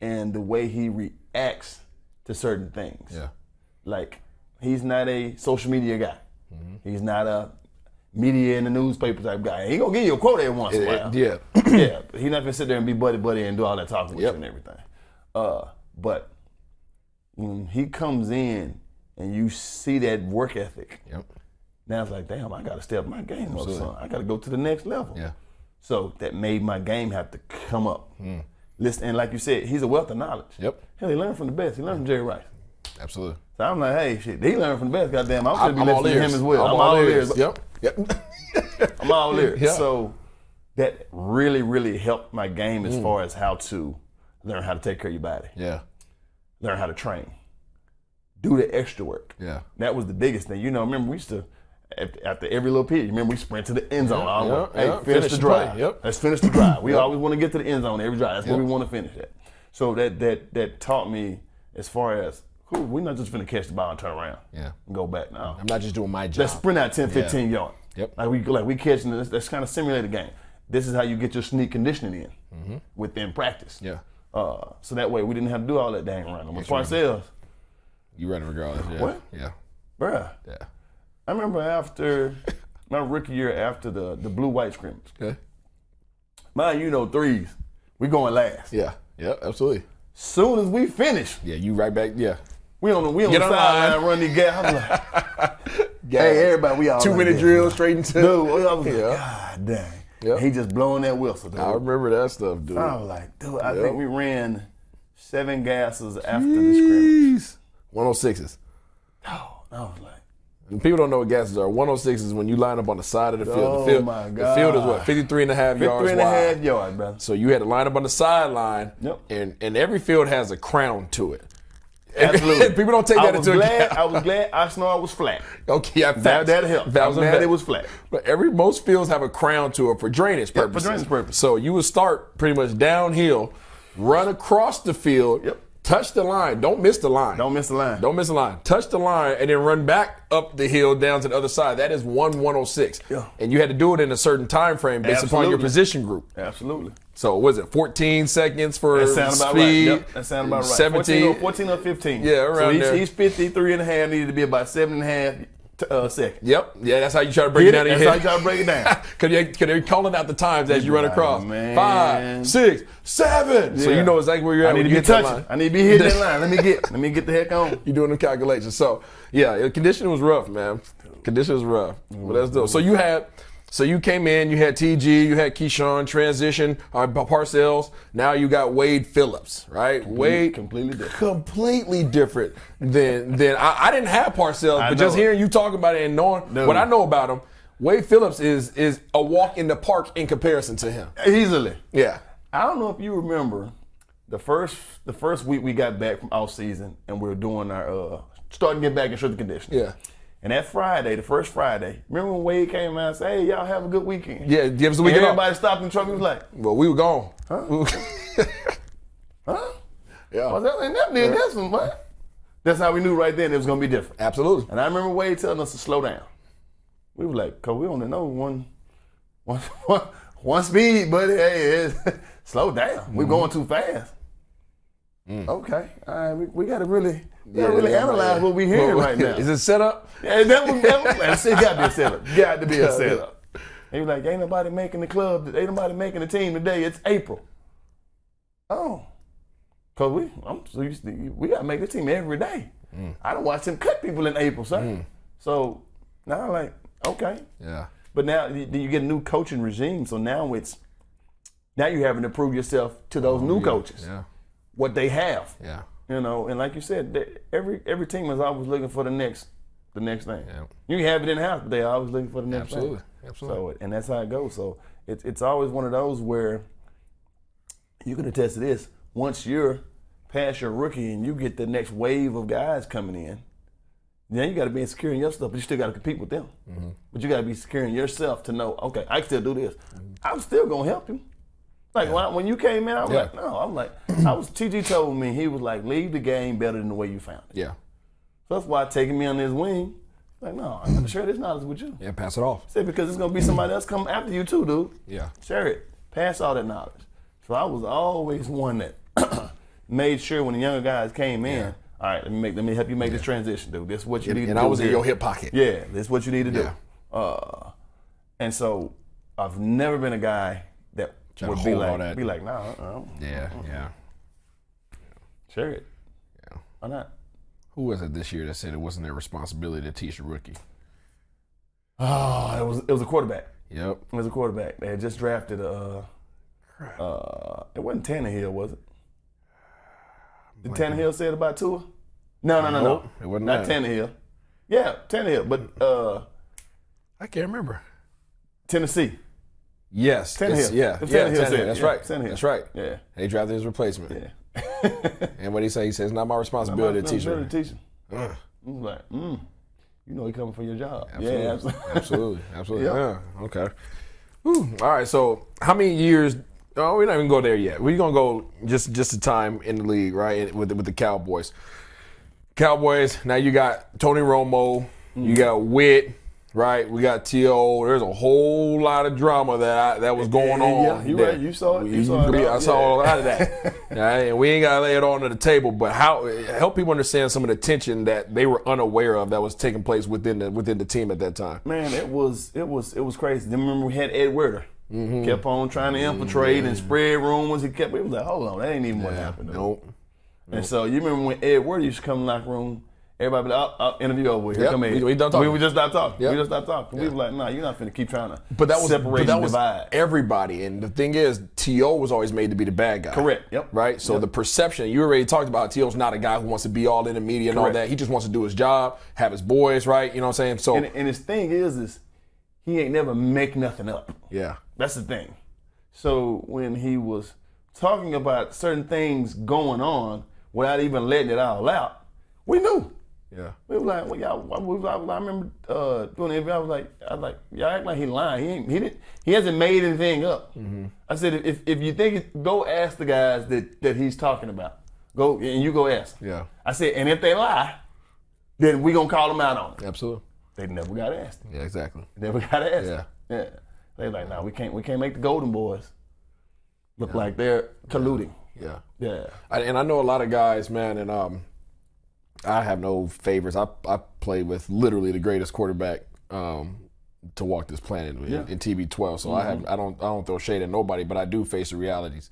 Speaker 2: and the way he reacts to certain things.
Speaker 1: Yeah.
Speaker 2: Like, he's not a social media guy.
Speaker 1: Mm-hmm.
Speaker 2: He's not a media in the newspaper type guy. He gonna give you a quote every once in a while.
Speaker 1: Yeah.
Speaker 2: yeah, but he's not gonna sit there and be buddy buddy and do all that talking with
Speaker 1: Yep.
Speaker 2: you and everything. Uh, but when he comes in and you see that work ethic,
Speaker 1: Yep.
Speaker 2: Now it's like, damn, I gotta step my game up, son. I gotta go to the next level.
Speaker 1: Yeah.
Speaker 2: So that made my game have to come up. Listen, and like you said, he's a wealth of knowledge.
Speaker 1: Yep.
Speaker 2: Hell, he learned from the best. He learned from Jerry Rice.
Speaker 1: Absolutely.
Speaker 2: So I'm like, hey, shit, he learned from the best. Goddamn, I'm
Speaker 1: I'm,
Speaker 2: gonna be
Speaker 1: I'm all
Speaker 2: listening to him as well.
Speaker 1: I'm, all ears.
Speaker 2: ears.
Speaker 1: Yep. Yep.
Speaker 2: I'm all ears.
Speaker 1: Yeah.
Speaker 2: So that really, really helped my game
Speaker 1: Mm.
Speaker 2: as far as how to learn how to take care of your body,
Speaker 1: yeah.
Speaker 2: learn how to train, do the extra work.
Speaker 1: Yeah.
Speaker 2: That was the biggest thing. You know, remember we used to after, every little period, remember we sprint to the end zone.
Speaker 1: Yeah,
Speaker 2: want- hey, finish,
Speaker 1: Finish
Speaker 2: the
Speaker 1: the
Speaker 2: drive.
Speaker 1: play. Yep.
Speaker 2: Let's finish the drive. We always want to get to the end zone every drive. That's where we want to finish at. So that that that taught me as far as cool, we're not just going to catch the ball and turn around
Speaker 1: Yeah.
Speaker 2: and go back. No.
Speaker 1: I'm not just doing my job.
Speaker 2: Let's sprint out 10, 15 yards.
Speaker 1: Yep.
Speaker 2: Like we go like we catching this. That's kind of simulated game. This is how you get your sneak conditioning in within practice.
Speaker 1: Mm-hmm. Yeah.
Speaker 2: Uh, so that way we didn't have to do all that dang running. With Parcells,
Speaker 1: You running regardless. Yeah.
Speaker 2: What?
Speaker 1: Yeah.
Speaker 2: bruh,
Speaker 1: Yeah.
Speaker 2: I remember after my rookie year after the the blue white scrimmage.
Speaker 1: Okay.
Speaker 2: Mind you know threes, we going last.
Speaker 1: Yeah. Yeah. Absolutely.
Speaker 2: Soon as we finish,
Speaker 1: Yeah. You right back. Yeah.
Speaker 2: we on the we on
Speaker 1: Get
Speaker 2: the sideline
Speaker 1: line.
Speaker 2: run these gas. I was like, hey everybody, we all
Speaker 1: Two
Speaker 2: like
Speaker 1: minute drill straight into.
Speaker 2: Dude, I was like, God dang.
Speaker 1: Yep.
Speaker 2: He just blowing that whistle. Dude.
Speaker 1: I remember that stuff, dude.
Speaker 2: I was like, dude, I
Speaker 1: Yep.
Speaker 2: think we ran seven gases after the scrimmage.
Speaker 1: 106s.
Speaker 2: Oh, I was like,
Speaker 1: people don't know what gases are. 106 is when you line up on the side of the field.
Speaker 2: Oh,
Speaker 1: the field, oh,
Speaker 2: my
Speaker 1: The field is what? 53 and a half yards
Speaker 2: three and a
Speaker 1: wide.
Speaker 2: half yards, brother.
Speaker 1: So you had to line up on the sideline.
Speaker 2: Yep.
Speaker 1: And and every field has a crown to it.
Speaker 2: Absolutely.
Speaker 1: People don't take
Speaker 2: I
Speaker 1: that
Speaker 2: was
Speaker 1: into
Speaker 2: glad,
Speaker 1: account.
Speaker 2: I was glad Oxnard was flat.
Speaker 1: Okay, yeah,
Speaker 2: That, that helped.
Speaker 1: Facts
Speaker 2: I'm
Speaker 1: and
Speaker 2: glad
Speaker 1: facts.
Speaker 2: it was flat.
Speaker 1: But every most fields have a crown to it for drainage purposes.
Speaker 2: for drainage purposes.
Speaker 1: So you would start pretty much downhill, run across the field,
Speaker 2: Yep.
Speaker 1: Touch the line. Don't miss the line.
Speaker 2: Don't miss the line.
Speaker 1: Don't miss the line. Touch the line and then run back up the hill down to the other side. That is one 106.
Speaker 2: Yeah.
Speaker 1: And you had to do it in a certain time frame based upon your position group.
Speaker 2: Absolutely.
Speaker 1: So was it 14 seconds for
Speaker 2: That sounds about
Speaker 1: speed?
Speaker 2: right. Yep, that sounds about right.
Speaker 1: 17.
Speaker 2: 14 or, 14 or 15.
Speaker 1: Yeah, around
Speaker 2: so he's,
Speaker 1: there.
Speaker 2: he's 53 and a half, needed to be about seven and a half uh, seconds.
Speaker 1: Yep. Yeah, that's how you try to break
Speaker 2: Get
Speaker 1: it down
Speaker 2: it? That's
Speaker 1: your
Speaker 2: how you try to break it down.
Speaker 1: Cause they, they're calling out the times as you run across.
Speaker 2: man.
Speaker 1: Five, six, seven. So
Speaker 2: Yeah.
Speaker 1: you know exactly where you're at.
Speaker 2: I
Speaker 1: need
Speaker 2: to be touching. I need to be hitting that line. Let me get. Let me get the heck on.
Speaker 1: You're doing the calculations. So yeah, the condition was rough, man. Condition was rough. But that's dope. So you had, so you came in, you had TG, you had Keyshawn transition, uh, Parcells. Now you got Wade Phillips, right? Wade
Speaker 2: completely different.
Speaker 1: completely different than than I, I didn't have Parcells,
Speaker 2: I
Speaker 1: but just
Speaker 2: it.
Speaker 1: hearing you talk about it and knowing
Speaker 2: Dude.
Speaker 1: what I know about him, Wade Phillips is is a walk in the park in comparison to him.
Speaker 2: Easily.
Speaker 1: Yeah.
Speaker 2: I don't know if you remember the first the first week we got back from off season and we were doing our uh starting to get back in strength conditioning.
Speaker 1: Yeah.
Speaker 2: And that Friday, the first Friday, remember when Wade came out and said, "Hey, y'all have a good weekend."
Speaker 1: Yeah, give us a
Speaker 2: And
Speaker 1: weekend off.
Speaker 2: everybody stopped in trouble. He was like,
Speaker 1: Well, we were gone.
Speaker 2: Huh?
Speaker 1: We were-
Speaker 2: "Huh?
Speaker 1: yeah.
Speaker 2: Oh, that did this one, what?" That's how we knew right then it was gonna be different.
Speaker 1: Absolutely.
Speaker 2: And I remember Wade telling us to slow down. We were like, "Cause we only know one, one, one, one speed, buddy. Hey, slow down. We're mm-hmm. going too fast." Okay, all right, we, we got to really, we gotta
Speaker 1: Yeah,
Speaker 2: really
Speaker 1: yeah,
Speaker 2: analyze
Speaker 1: yeah.
Speaker 2: what we're hearing
Speaker 1: Well,
Speaker 2: right now.
Speaker 1: Is it set up?
Speaker 2: Yeah, that was, that was, it got to be a setup. Got to be a setup. He was like, ain't nobody making the club, ain't nobody making the team today. It's April. Oh. Cause we, I'm so used to, we gotta make the team every day.
Speaker 1: Mm.
Speaker 2: I don't watch them cut people in April, sir. So now I'm like, okay.
Speaker 1: Yeah.
Speaker 2: But now you you get a new coaching regime, so now it's now you're having to prove yourself to those new coaches
Speaker 1: Oh, Yeah.
Speaker 2: What they have.
Speaker 1: Yeah.
Speaker 2: You know, and like you said, they, every every team is always looking for the next the next thing.
Speaker 1: Yeah.
Speaker 2: You have it in house, but they're always looking for the next
Speaker 1: Absolutely.
Speaker 2: thing.
Speaker 1: Absolutely.
Speaker 2: So and that's how it goes. So it's it's always one of those where you can attest to this. Once you're past your rookie and you get the next wave of guys coming in, then you got to be insecure in your stuff, but you still got to compete with them.
Speaker 1: Mm-hmm.
Speaker 2: But you got to be secure in yourself to know, okay, I can still do this. I'm still gonna help you. Like when, I, when you came in, I was
Speaker 1: Yeah.
Speaker 2: like, no, I'm like, I was. TG told me he was like, leave the game better than the way you found it.
Speaker 1: Yeah.
Speaker 2: So that's why taking me on this wing. Like, no, I'm gonna share this knowledge with you.
Speaker 1: Yeah. Pass it off.
Speaker 2: Say because it's gonna be somebody else coming after you too, dude.
Speaker 1: Yeah.
Speaker 2: Share it. Pass all that knowledge. So I was always one that made sure when the younger guys came in, all right, let me make let me help you make this transition, dude. This is what you need to
Speaker 1: And
Speaker 2: do.
Speaker 1: I was in your hip pocket.
Speaker 2: Yeah, this is what you need to do.
Speaker 1: Yeah.
Speaker 2: Uh, and so I've never been a guy
Speaker 1: to
Speaker 2: would be like
Speaker 1: that.
Speaker 2: be like, nah, uh-uh.
Speaker 1: Yeah. Yeah.
Speaker 2: share it.
Speaker 1: Yeah.
Speaker 2: Why not?
Speaker 1: Who was it this year that said it wasn't their responsibility to teach a rookie?
Speaker 2: Oh, it was it was a quarterback.
Speaker 1: Yep.
Speaker 2: It was a quarterback. They had just drafted uh uh it wasn't Tannehill, was it? Did Tannehill say it about Tua? No, no, no,
Speaker 1: Nope,
Speaker 2: no.
Speaker 1: it wasn't
Speaker 2: Not
Speaker 1: that.
Speaker 2: Tannehill. Yeah, Tannehill, but uh
Speaker 1: I can't remember.
Speaker 2: Tennessee.
Speaker 1: Yes.
Speaker 2: Tannehill.
Speaker 1: Yeah.
Speaker 2: If
Speaker 1: yeah,
Speaker 2: Tannehill
Speaker 1: Tannehill, That's
Speaker 2: yeah,
Speaker 1: right.
Speaker 2: Tannehill.
Speaker 1: That's right.
Speaker 2: Yeah.
Speaker 1: They drafted his replacement.
Speaker 2: Yeah.
Speaker 1: And what he say? He says, "Not my responsibility to teach him."
Speaker 2: teach him. I'm like, mm, you know he coming for your job.
Speaker 1: Absolutely.
Speaker 2: Yeah, absolutely.
Speaker 1: absolutely, absolutely.
Speaker 2: Yeah.
Speaker 1: Yeah. Okay. Whew. All right. So, how many years? Oh, we're not even go there yet. We're gonna go just just the time in the league, right? With the, with the Cowboys. Cowboys. Now you got Tony Romo. You got Witt. Right. We got To. There's a whole lot of drama that I, that was going
Speaker 2: Yeah,
Speaker 1: on.
Speaker 2: yeah, you right. You saw it. You saw it
Speaker 1: I saw
Speaker 2: Yeah.
Speaker 1: a lot of that. Right, and we ain't gotta lay it all on the table, but how help people understand some of the tension that they were unaware of that was taking place within the within the team at that time.
Speaker 2: Man, it was it was it was crazy. Then remember we had Ed Werder.
Speaker 1: Mm-hmm.
Speaker 2: Kept on trying to infiltrate and spread rumors. He kept. It was like, hold on, that ain't even what happened. though.
Speaker 1: Nope.
Speaker 2: And so you remember when Ed Werder used to come in the locker room, everybody be like, oh, oh, interview over. Here
Speaker 1: Yep,
Speaker 2: come Ed.
Speaker 1: we- we done talking.
Speaker 2: We, we just stopped talking.
Speaker 1: Yep.
Speaker 2: We just stopped talking. We were like, nah, you're not finna keep trying to
Speaker 1: But that was
Speaker 2: separate
Speaker 1: but that was
Speaker 2: divide.
Speaker 1: everybody, and the thing is, To was always made to be the bad guy.
Speaker 2: Correct. Yep.
Speaker 1: Right. So
Speaker 2: Yep.
Speaker 1: the perception you already talked about. To's not a guy who wants to be all in the media and all that. He just wants to do his job, have his boys. Right. You know what I'm saying? So
Speaker 2: and, and his thing is, is he ain't never make nothing up.
Speaker 1: yeah.
Speaker 2: That's the thing. So when he was talking about certain things going on without even letting it all out, we knew.
Speaker 1: Yeah.
Speaker 2: We were like, well, y'all. We was like, I remember uh, doing the interview. I was like, I was like, y'all act like he lying. He ain't, he didn't. He hasn't made anything up. I said, if if you think, it, go ask the guys that that he's talking about. Go and you go ask. them.
Speaker 1: Yeah.
Speaker 2: I said, and if they lie, then we gonna call them out on it.
Speaker 1: Absolutely.
Speaker 2: They never got asked.
Speaker 1: Yeah. Exactly.
Speaker 2: Never got asked.
Speaker 1: Yeah.
Speaker 2: Yeah. They like, nah, we can't we can't make the Golden Boys look like they're colluding.
Speaker 1: Yeah.
Speaker 2: Yeah.
Speaker 1: I, and I know a lot of guys, man, and um, I have no favors. I I played with literally the greatest quarterback um, to walk this planet in,
Speaker 2: Yeah. Mm-hmm.
Speaker 1: in TB12. So I have I don't I don't throw shade at nobody, but I do face the realities.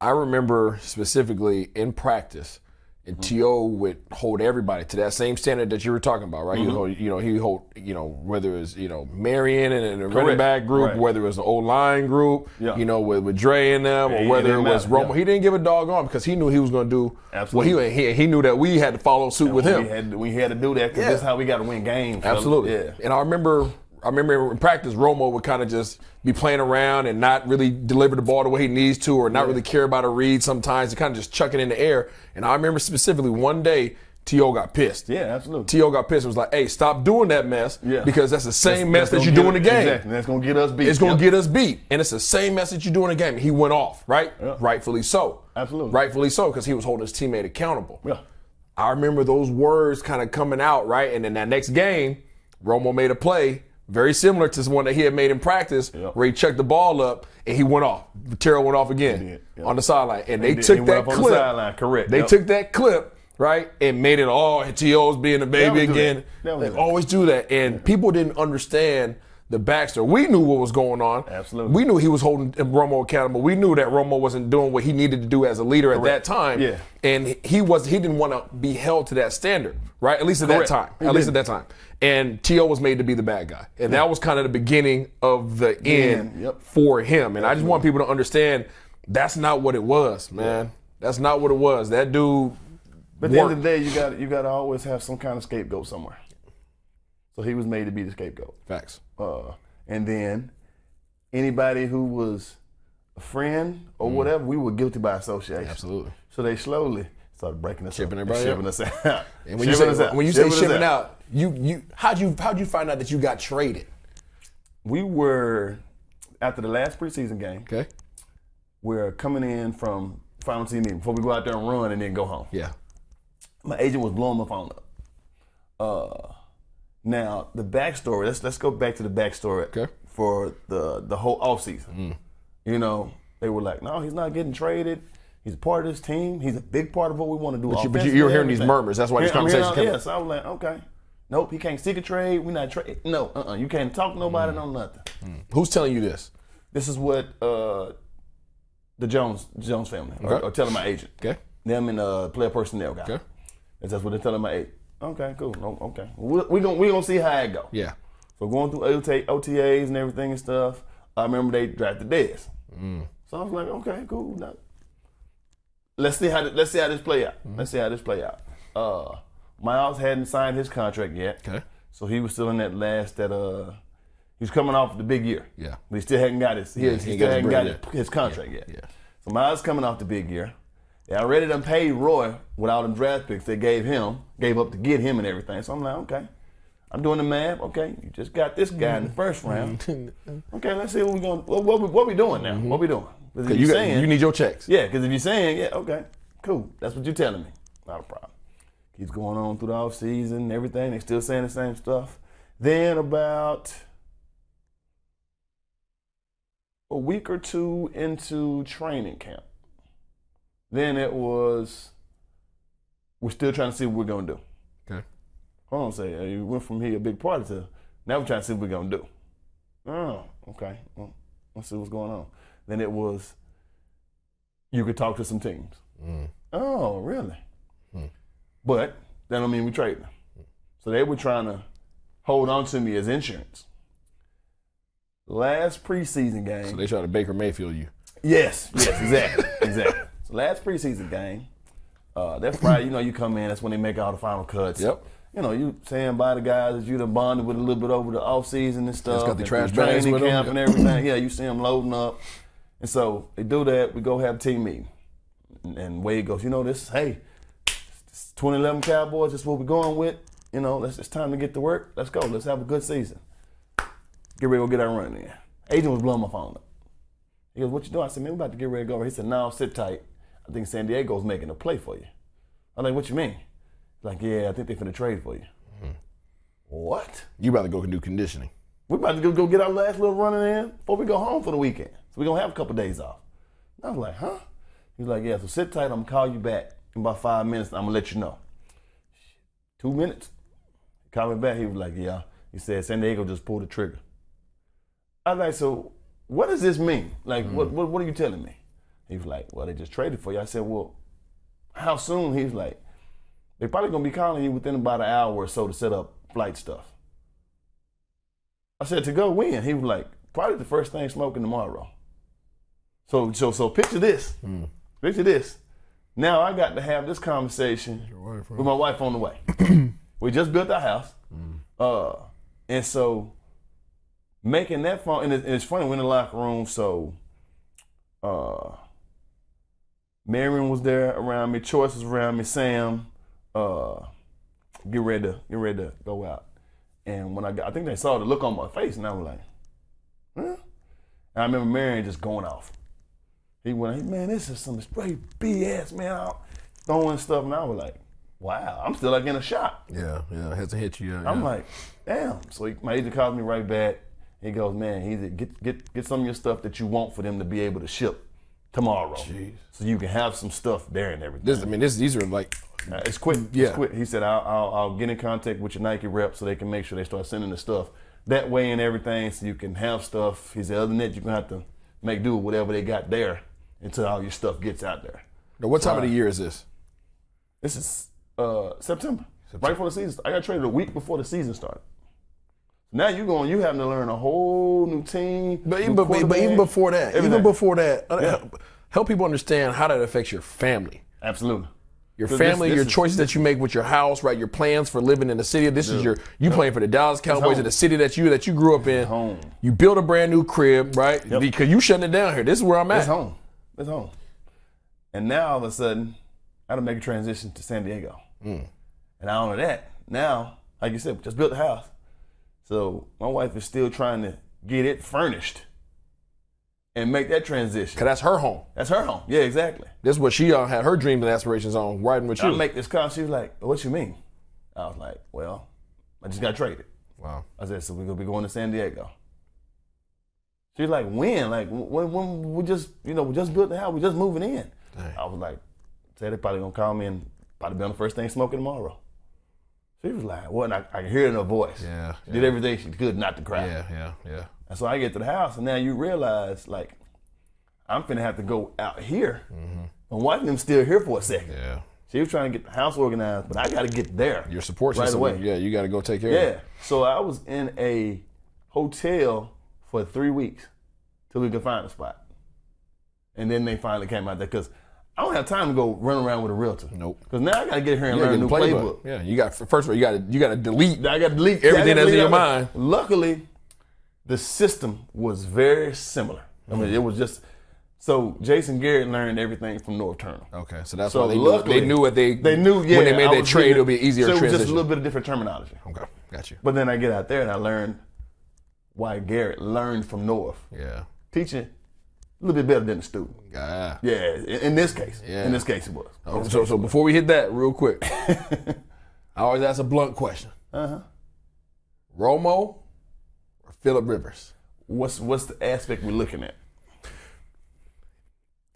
Speaker 1: I remember specifically in practice, and
Speaker 2: Mm-hmm.
Speaker 1: To would hold everybody to that same standard that you were talking about, right?
Speaker 2: Mm-hmm.
Speaker 1: hold, you know, he hold, you know, whether it's you know Marion and, and the running back group,
Speaker 2: Right.
Speaker 1: whether it was the O line group,
Speaker 2: Yeah.
Speaker 1: you know, with, with Dre and them, or whether it was Romo.
Speaker 2: yeah.
Speaker 1: He didn't give a dog on because he knew he was going to do.
Speaker 2: Absolutely.
Speaker 1: Well, he, he he knew that we had to follow suit with him.
Speaker 2: We had we had to do that because
Speaker 1: Yeah.
Speaker 2: that's how we got to win games.
Speaker 1: Absolutely.
Speaker 2: Yeah.
Speaker 1: And I remember, I remember in practice, Romo would kind of just be playing around and not really deliver the ball the way he needs to, or not really care about a read. Sometimes he kind of just chuck it in the air. And I remember specifically one day, To got pissed.
Speaker 2: Yeah, absolutely.
Speaker 1: To got pissed and was like, "Hey, stop doing that mess
Speaker 2: Yeah.
Speaker 1: because that's the same mess
Speaker 2: That's
Speaker 1: that you do in the game.
Speaker 2: Exactly. That's gonna get us beat.
Speaker 1: It's going to
Speaker 2: Yep.
Speaker 1: get us beat. And it's the same message you do in the game. He went off, right?
Speaker 2: Yeah.
Speaker 1: Rightfully so.
Speaker 2: Absolutely.
Speaker 1: Rightfully so, because he was holding his teammate accountable.
Speaker 2: Yeah.
Speaker 1: I remember those words kind of coming out, right? And then that next game, Romo made a play, very similar to the one that he had made in practice,
Speaker 2: Yep.
Speaker 1: where he checked the ball up and he went off. Terrell went off again
Speaker 2: yep.
Speaker 1: on the sideline, and they
Speaker 2: did.
Speaker 1: took that
Speaker 2: the
Speaker 1: clip.
Speaker 2: sideline, correct,
Speaker 1: They
Speaker 2: yep.
Speaker 1: took that clip. Right and made it all T.O.'s being a baby again.
Speaker 2: They always do that.
Speaker 1: always do that, and people didn't understand the Baxter. We knew what was going on.
Speaker 2: Absolutely.
Speaker 1: we knew he was holding Romo accountable. We knew that Romo wasn't doing what he needed to do as a leader at that time.
Speaker 2: Yeah.
Speaker 1: and he was he didn't want to be held to that standard, right? At least at
Speaker 2: Correct.
Speaker 1: that time.
Speaker 2: He
Speaker 1: at least at that time. And T.O. was made to be the bad guy, and that was kind of the beginning of the end
Speaker 2: end, yep.
Speaker 1: for him. And I just want people to understand that's not what it was, man. That's not what it was. That dude.
Speaker 2: But at the end of the day, you got you got to always have some kind of scapegoat somewhere. So he was made to be the scapegoat.
Speaker 1: Facts.
Speaker 2: Uh, and then anybody who was a friend or
Speaker 1: Mm.
Speaker 2: whatever, we were guilty by association.
Speaker 1: Absolutely.
Speaker 2: So they slowly started breaking us
Speaker 1: Shipping
Speaker 2: up,
Speaker 1: everybody
Speaker 2: shipping us out.
Speaker 1: And when you
Speaker 2: Shipping
Speaker 1: say
Speaker 2: us out.
Speaker 1: when you say
Speaker 2: us
Speaker 1: shipping out, you you how'd you how'd you find out that you got traded?
Speaker 2: we were after the last preseason game.
Speaker 1: Okay.
Speaker 2: We're coming in from final team meeting before we go out there and run and then go home.
Speaker 1: Yeah.
Speaker 2: my agent was blowing my phone up. Uh, now the backstory. Let's let's go back to the backstory
Speaker 1: Okay.
Speaker 2: for the the whole offseason.
Speaker 1: Mm.
Speaker 2: You know, they were like, "No, he's not getting traded. He's a part of this team. He's a big part of what we want to do."
Speaker 1: But you- but you- were hearing these murmurs. That's why these
Speaker 2: Yeah, I'm hearing
Speaker 1: conversations
Speaker 2: all-
Speaker 1: come
Speaker 2: Yeah, so I was like, "Okay, nope, he can't seek a trade. We're not trade. No, uh, uh you can't talk to nobody,
Speaker 1: Mm.
Speaker 2: no nothing."
Speaker 1: Who's telling you this?
Speaker 2: This is what uh, the Jones Jones family
Speaker 1: Okay.
Speaker 2: are, are telling my agent.
Speaker 1: Okay.
Speaker 2: Them and uh, player personnel guy.
Speaker 1: Okay.
Speaker 2: And that's what they're telling my agent. Okay, cool. No, okay. We're we gonna we gonna see how it go.
Speaker 1: Yeah.
Speaker 2: So going through OTA, OTAs and everything and stuff. I remember they drafted Dez.
Speaker 1: Mm.
Speaker 2: So I was like, okay, cool. Now, let's see how let's see how this play out.
Speaker 1: Mm-hmm.
Speaker 2: Let's see how this play out. Uh, Miles hadn't signed his contract yet.
Speaker 1: Okay.
Speaker 2: So he was still in that last that uh he was coming off the big year.
Speaker 1: Yeah.
Speaker 2: But he still hadn't got his he,
Speaker 1: Yeah,
Speaker 2: he
Speaker 1: he
Speaker 2: still
Speaker 1: got
Speaker 2: hadn't got
Speaker 1: yet.
Speaker 2: his contract yet.
Speaker 1: Yeah.
Speaker 2: So Miles coming off the big year. They already done paid Roy with all them draft picks they gave him, gave up to get him and everything. So I'm like, okay. I'm doing the math. Okay, you just got this guy in the first round. Okay, let's see what we're going. What, what, we, what we doing now? What we doing? 'Cause if
Speaker 1: You,
Speaker 2: you
Speaker 1: got,
Speaker 2: saying,
Speaker 1: you need your checks.
Speaker 2: yeah, because if you're saying, yeah, okay, cool. That's what you're telling me. Not a problem. Keeps going on through the off season and everything. They still saying the same stuff. Then about a week or two into training camp, then it was we're still trying to see what we're gonna do.
Speaker 1: Okay.
Speaker 2: Hold on, say you went from here a big party to now we're trying to see what we're gonna do. Oh, okay. Well, let's see what's going on. Then it was you could talk to some teams. Mm. Oh, really? Hmm. But that don't mean we trade them. So they were trying to hold on to me as insurance. Last preseason game.
Speaker 1: So they try to Baker Mayfield you.
Speaker 2: Yes, yes, exactly, exactly. So last preseason game, uh, that's Friday. You know, you come in. That's when they make all the final cuts.
Speaker 1: Yep.
Speaker 2: You know, you saying by the guys that you done bonded with a little bit over the off season and stuff.
Speaker 1: It's got the trash bags
Speaker 2: training
Speaker 1: with
Speaker 2: camp and everything. yeah, you see them loading up, and so they do that. We go have a team meeting, and, Wade goes, you know, this hey, this 2011 Cowboys. This is what we're going with. You know, let's, it's time to get to work. Let's go. Let's have a good season. Get ready to go get our run in. Agent was blowing my phone up. He goes, "What you doing?" I said, "Man, we about to get ready to go." He said, "No, sit tight. I think San Diego's making a play for you." I'm like, "What you mean?" Like, "Yeah, I think they're finna trade for you." What?
Speaker 1: You about to go do conditioning.
Speaker 2: We about to go, go get our last little running in before we go home for the weekend. So we're gonna have a couple days off. And I was like, huh? He's like, yeah, so sit tight, I'm gonna call you back in about five minutes, I'm gonna let you know. Two minutes. Me back, he was like, yeah. He said San Diego just pulled the trigger. I was like, so what does this mean? Like, what, mm. what what are you telling me? He was like, well, they just traded for you. I said, well, how soon? He was like, they're probably gonna be calling you within about an hour or so to set up flight stuff. I said to go when? He was like, probably the first thing smoking tomorrow. So so so picture this. Picture this. Now I got to have this conversation with my wife on the way. we just built our house. Uh and so making that phone and, it- and it's funny, we're in the locker room, so uh Marion was there around me, Choice was around me, Sam, uh get ready to get ready to go out. And when I got, I think they saw the look on my face, and I was like, huh? And I remember Marion just going off. He went, hey, man, this is some straight BS, man. I'm throwing stuff, and I was like, wow, I'm still like in a shock.
Speaker 1: Yeah, yeah, it has to hit you. Yeah,
Speaker 2: I'm
Speaker 1: yeah.
Speaker 2: like, damn. So he, my agent calls me right back. He goes, man, he said, get get get some of your stuff that you want for them to be able to ship tomorrow,
Speaker 1: Jeez.
Speaker 2: so you can have some stuff there and everything.
Speaker 1: this, I mean, this, these are like,
Speaker 2: Uh, it's quick.
Speaker 1: Yeah.
Speaker 2: It's quick. He said, I'll, I'll, I'll get in contact with your Nike rep so they can make sure they start sending the stuff that way and everything so you can have stuff. He said, other than that, you're going to have to make do with whatever they got there until all your stuff gets out there.
Speaker 1: now, what time of the year is this?
Speaker 2: This is uh, September, right before the season. I got traded a week before the season started. Now you're going, you having to learn a whole new team.
Speaker 1: But even, but, but even before that, even before that, uh,
Speaker 2: Yeah.
Speaker 1: help, people understand how that affects your family.
Speaker 2: absolutely.
Speaker 1: Your family,
Speaker 2: this
Speaker 1: your
Speaker 2: is-
Speaker 1: choices that you make with your house, right? Your plans for living in the city. This is your you playing for the Dallas Cowboys in the city that you that you grew up in.
Speaker 2: home.
Speaker 1: You build a brand new crib, right? Because you shutting it down here. This is where I'm at.
Speaker 2: It's home. It's home. And now all of a sudden, I had to make a transition to San Diego.
Speaker 1: Mm.
Speaker 2: And not only that, now, like you said, just built the house. So my wife is still trying to get it furnished and make that transition.
Speaker 1: Cause that's her home.
Speaker 2: That's her home. Yeah, exactly.
Speaker 1: This is what she uh, had her dreams and aspirations on, riding with you.
Speaker 2: I make this call. She was like, "What you mean?" I was like, "Well, I just got traded."
Speaker 1: wow.
Speaker 2: I said, "So we're gonna be going to San Diego." She's like, "When? Like when? When we just, you know, we just built the house. We just moving in."
Speaker 1: Dang.
Speaker 2: I was like, "Said they probably gonna call me and probably be on the first thing smoking tomorrow." She was like, "What?" I, I could hear it in her voice.
Speaker 1: Yeah,
Speaker 2: She did everything she could not to cry.
Speaker 1: Yeah, yeah, yeah.
Speaker 2: And so I get to the house, and now you realize, like, I'm finna have to go out here. And wife and them still here for a second.
Speaker 1: Mm-hmm. Yeah.
Speaker 2: She was trying to get the house organized, but I got to get there.
Speaker 1: Your support
Speaker 2: right
Speaker 1: system.
Speaker 2: away.
Speaker 1: Yeah, you got to go take care of
Speaker 2: Yeah.
Speaker 1: it.
Speaker 2: So I was in a hotel for three weeks till we could find a spot. And then they finally came out there because I don't have time to go run around with a realtor.
Speaker 1: Nope.
Speaker 2: Because now I got to get here and
Speaker 1: You
Speaker 2: learn a new
Speaker 1: the
Speaker 2: playbook.
Speaker 1: Yeah, you got first of all, you got to you got to delete.
Speaker 2: I got to delete
Speaker 1: Everything
Speaker 2: gotta
Speaker 1: that's in your mind.
Speaker 2: Luckily, the system was very similar. I
Speaker 1: Mm-hmm.
Speaker 2: mean, it was just so Jason Garrett learned everything from Norv Turner.
Speaker 1: Okay, so that's
Speaker 2: So
Speaker 1: why they knew,
Speaker 2: luckily,
Speaker 1: they knew what they
Speaker 2: They knew yeah,
Speaker 1: when they made
Speaker 2: I
Speaker 1: that trade. It'll be easier
Speaker 2: so it was
Speaker 1: transition.
Speaker 2: just a little bit of different terminology.
Speaker 1: okay, got you.
Speaker 2: But then I get out there and I learned why Garrett learned from Norv.
Speaker 1: Yeah,
Speaker 2: Teaching a little bit better than the student.
Speaker 1: yeah.
Speaker 2: Yeah, in, in this case.
Speaker 1: Yeah.
Speaker 2: In this case it was.
Speaker 1: Oh, so, so before we hit that, real quick, I always ask a blunt question:
Speaker 2: Uh-huh.
Speaker 1: Romo or Philip Rivers?
Speaker 2: What's what's the aspect we're looking at?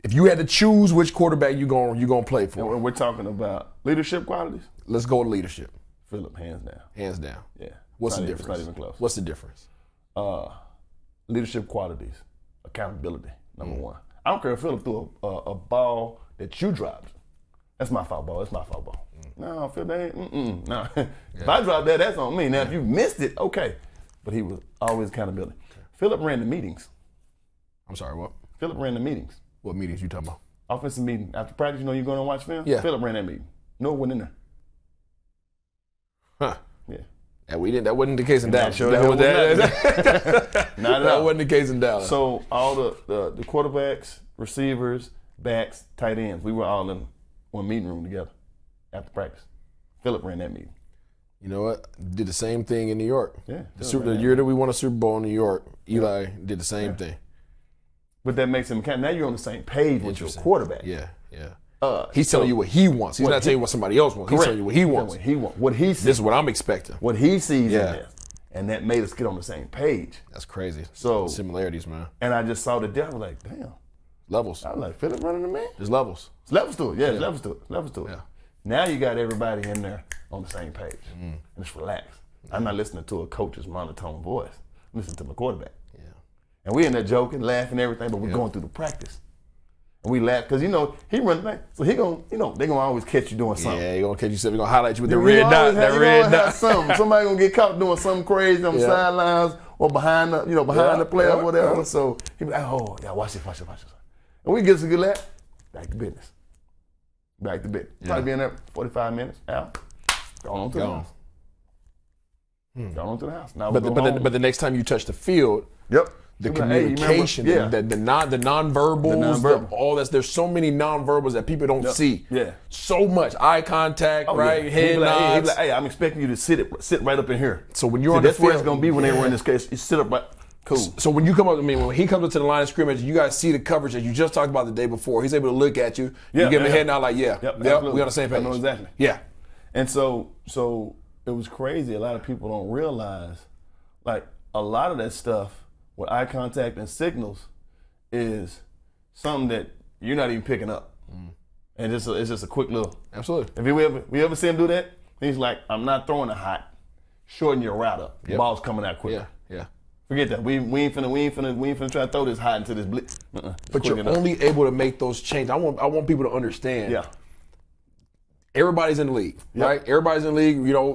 Speaker 1: If you had to choose which quarterback you going you gonna play for,
Speaker 2: When we're talking about leadership qualities,
Speaker 1: let's go to leadership,
Speaker 2: Philip hands down.
Speaker 1: hands down.
Speaker 2: Yeah.
Speaker 1: What's
Speaker 2: It's
Speaker 1: the
Speaker 2: not even-
Speaker 1: difference?
Speaker 2: It's not even close.
Speaker 1: What's the difference?
Speaker 2: uh, leadership qualities, accountability,
Speaker 1: Mm.
Speaker 2: number one. I don't care if Philip threw a, a, a ball that you dropped. That's my foul ball. That's my foul ball.
Speaker 1: Mm.
Speaker 2: No, Phil, that ain't, mm-mm, no. if I drop that, that's on me. Now, if you missed it, okay. But he was always accountability. Philip ran the meetings.
Speaker 1: I'm sorry, what?
Speaker 2: Philip ran the meetings.
Speaker 1: What meetings you talking about?
Speaker 2: Offensive meeting. After practice, you know you're going to watch film?
Speaker 1: Yeah.
Speaker 2: Philip ran that meeting. No one in there.
Speaker 1: Huh?
Speaker 2: Yeah.
Speaker 1: Yeah, we didn't. That wasn't the case in Dallas.
Speaker 2: sure
Speaker 1: that, was,
Speaker 2: was
Speaker 1: that,
Speaker 2: Not at
Speaker 1: that wasn't the case in Dallas.
Speaker 2: So all the, the the quarterbacks, receivers, backs, tight ends, we were all in one meeting room together after practice. Philip ran that meeting.
Speaker 1: you know what? Did the same thing in New York.
Speaker 2: Yeah.
Speaker 1: The, Super, the year that we won a Super Bowl in New York, Eli did the same thing.
Speaker 2: But that makes him count. Now you're on the same page with your quarterback.
Speaker 1: Yeah, yeah.
Speaker 2: Uh,
Speaker 1: He's telling you what he wants. He's not telling you what somebody else wants. He's telling you what he wants.
Speaker 2: What he wants. What he sees.
Speaker 1: This is what I'm expecting.
Speaker 2: what he sees
Speaker 1: Yeah.
Speaker 2: in this. And that made us get on the same page.
Speaker 1: That's crazy.
Speaker 2: So-
Speaker 1: similarities, man.
Speaker 2: And I just saw the devil I was like, damn.
Speaker 1: Levels.
Speaker 2: I was like, Philip running the man?
Speaker 1: There's levels.
Speaker 2: It's levels to it. Yeah, it's levels to it. Levels to it.
Speaker 1: Yeah.
Speaker 2: Now you got everybody in there on the same page.
Speaker 1: Mm-hmm.
Speaker 2: And it's relaxed. I'm not listening to a coach's monotone voice. I'm listening to my quarterback.
Speaker 1: Yeah.
Speaker 2: And we in there joking, laughing, everything, but we're going through the practice. And we laugh because you know he run the so he gonna you know they gonna always catch you doing something.
Speaker 1: Yeah, you're gonna catch yourself. You're gonna highlight you with the
Speaker 2: You
Speaker 1: red dot.
Speaker 2: always
Speaker 1: That red dot.
Speaker 2: something. Somebody gonna get caught doing something crazy on the
Speaker 1: Yeah.
Speaker 2: sidelines or behind the you know behind
Speaker 1: Yeah,
Speaker 2: the player
Speaker 1: yeah,
Speaker 2: or whatever.
Speaker 1: yeah.
Speaker 2: So he be like, oh yeah, watch this, watch this, watch this. And we get us a good laugh. Back to business. Back to business. Probably be in there 45 minutes. Out. Going on to the
Speaker 1: Gone.
Speaker 2: house. Hmm. Going on to the house. Now we
Speaker 1: But the,
Speaker 2: go
Speaker 1: but, the,
Speaker 2: home.
Speaker 1: but the next time you touch the field,
Speaker 2: yep.
Speaker 1: The
Speaker 2: like, hey,
Speaker 1: communication,
Speaker 2: yeah.
Speaker 1: the, the non the nonverbals,
Speaker 2: The
Speaker 1: the
Speaker 2: nonverbal.
Speaker 1: all that's there's so many nonverbals that people don't see.
Speaker 2: Yeah.
Speaker 1: So much eye contact,
Speaker 2: Oh,
Speaker 1: right?
Speaker 2: yeah.
Speaker 1: Head
Speaker 2: like, hey, he be like, hey, I'm expecting you to sit it, sit right up in here.
Speaker 1: So when you're
Speaker 2: See,
Speaker 1: on the
Speaker 2: that's where it's gonna be when they
Speaker 1: Yeah.
Speaker 2: run this case. You sit up right. Cool.
Speaker 1: So when you come up, I mean, when he comes up to the line of scrimmage, you guys see the coverage that you just talked about the day before. He's able to look at you.
Speaker 2: Yeah,
Speaker 1: you give him a head nod like, yeah,
Speaker 2: Yep,
Speaker 1: yep, we on the same
Speaker 2: I
Speaker 1: page.
Speaker 2: know exactly.
Speaker 1: Yeah.
Speaker 2: And so, so it was crazy. A lot of people don't realize, like a lot of that stuff with eye contact and signals is something that you're not even picking up. Mm. And just a, it's just a quick little.
Speaker 1: Absolutely.
Speaker 2: If you ever we ever see him do that, he's like, I'm not throwing a hot, shorten your route up. The
Speaker 1: Yep.
Speaker 2: ball's coming out quick.
Speaker 1: Yeah, yeah.
Speaker 2: Forget that. We, we ain't finna we ain't finna we ain't finna try to throw this hot into this blitz. Uh-uh.
Speaker 1: But you're
Speaker 2: enough.
Speaker 1: only able to make those changes. I want I want people to understand.
Speaker 2: yeah.
Speaker 1: everybody's in the league,
Speaker 2: Yep.
Speaker 1: right? Everybody's in the league. You know,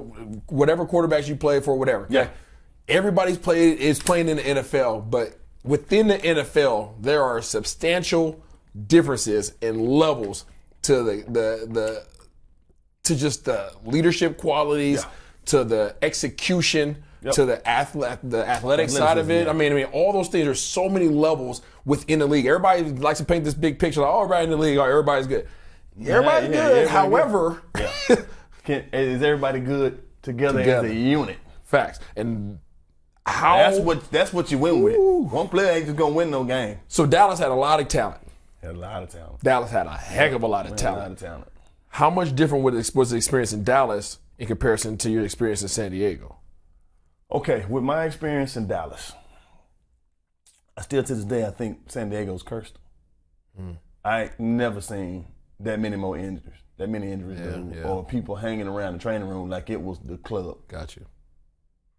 Speaker 1: whatever quarterbacks you play for, whatever.
Speaker 2: Yeah.
Speaker 1: Everybody's played is playing in the NFL, but within the NFL, there are substantial differences in levels to the the the to just the leadership qualities,
Speaker 2: Yeah.
Speaker 1: to the execution,
Speaker 2: Yep.
Speaker 1: to the athletic the athletic side of it.
Speaker 2: Athleticism,
Speaker 1: I mean, I mean, all those things. There's so many levels within the league. Everybody likes to paint this big picture, like, oh, everybody in the league, oh, everybody's good. Everybody's
Speaker 2: yeah,
Speaker 1: good.
Speaker 2: everybody
Speaker 1: However,
Speaker 2: Yeah. Can, is everybody good together,
Speaker 1: Together.
Speaker 2: as a unit?
Speaker 1: facts and how
Speaker 2: That's what that's what you win with. One player ain't just gonna win no game.
Speaker 1: So Dallas had a lot of talent.
Speaker 2: Had a lot of talent.
Speaker 1: Dallas had a heck of a lot of talent.
Speaker 2: A lot of talent.
Speaker 1: How much different was the experience in Dallas in comparison to your experience in San Diego?
Speaker 2: Okay, with my experience in Dallas, I still to this day I think San Diego's cursed.
Speaker 1: Hmm.
Speaker 2: I ain't never seen that many more injuries, that many injuries, dude,
Speaker 1: yeah.
Speaker 2: or people hanging around the training room like it was the club.
Speaker 1: Got you.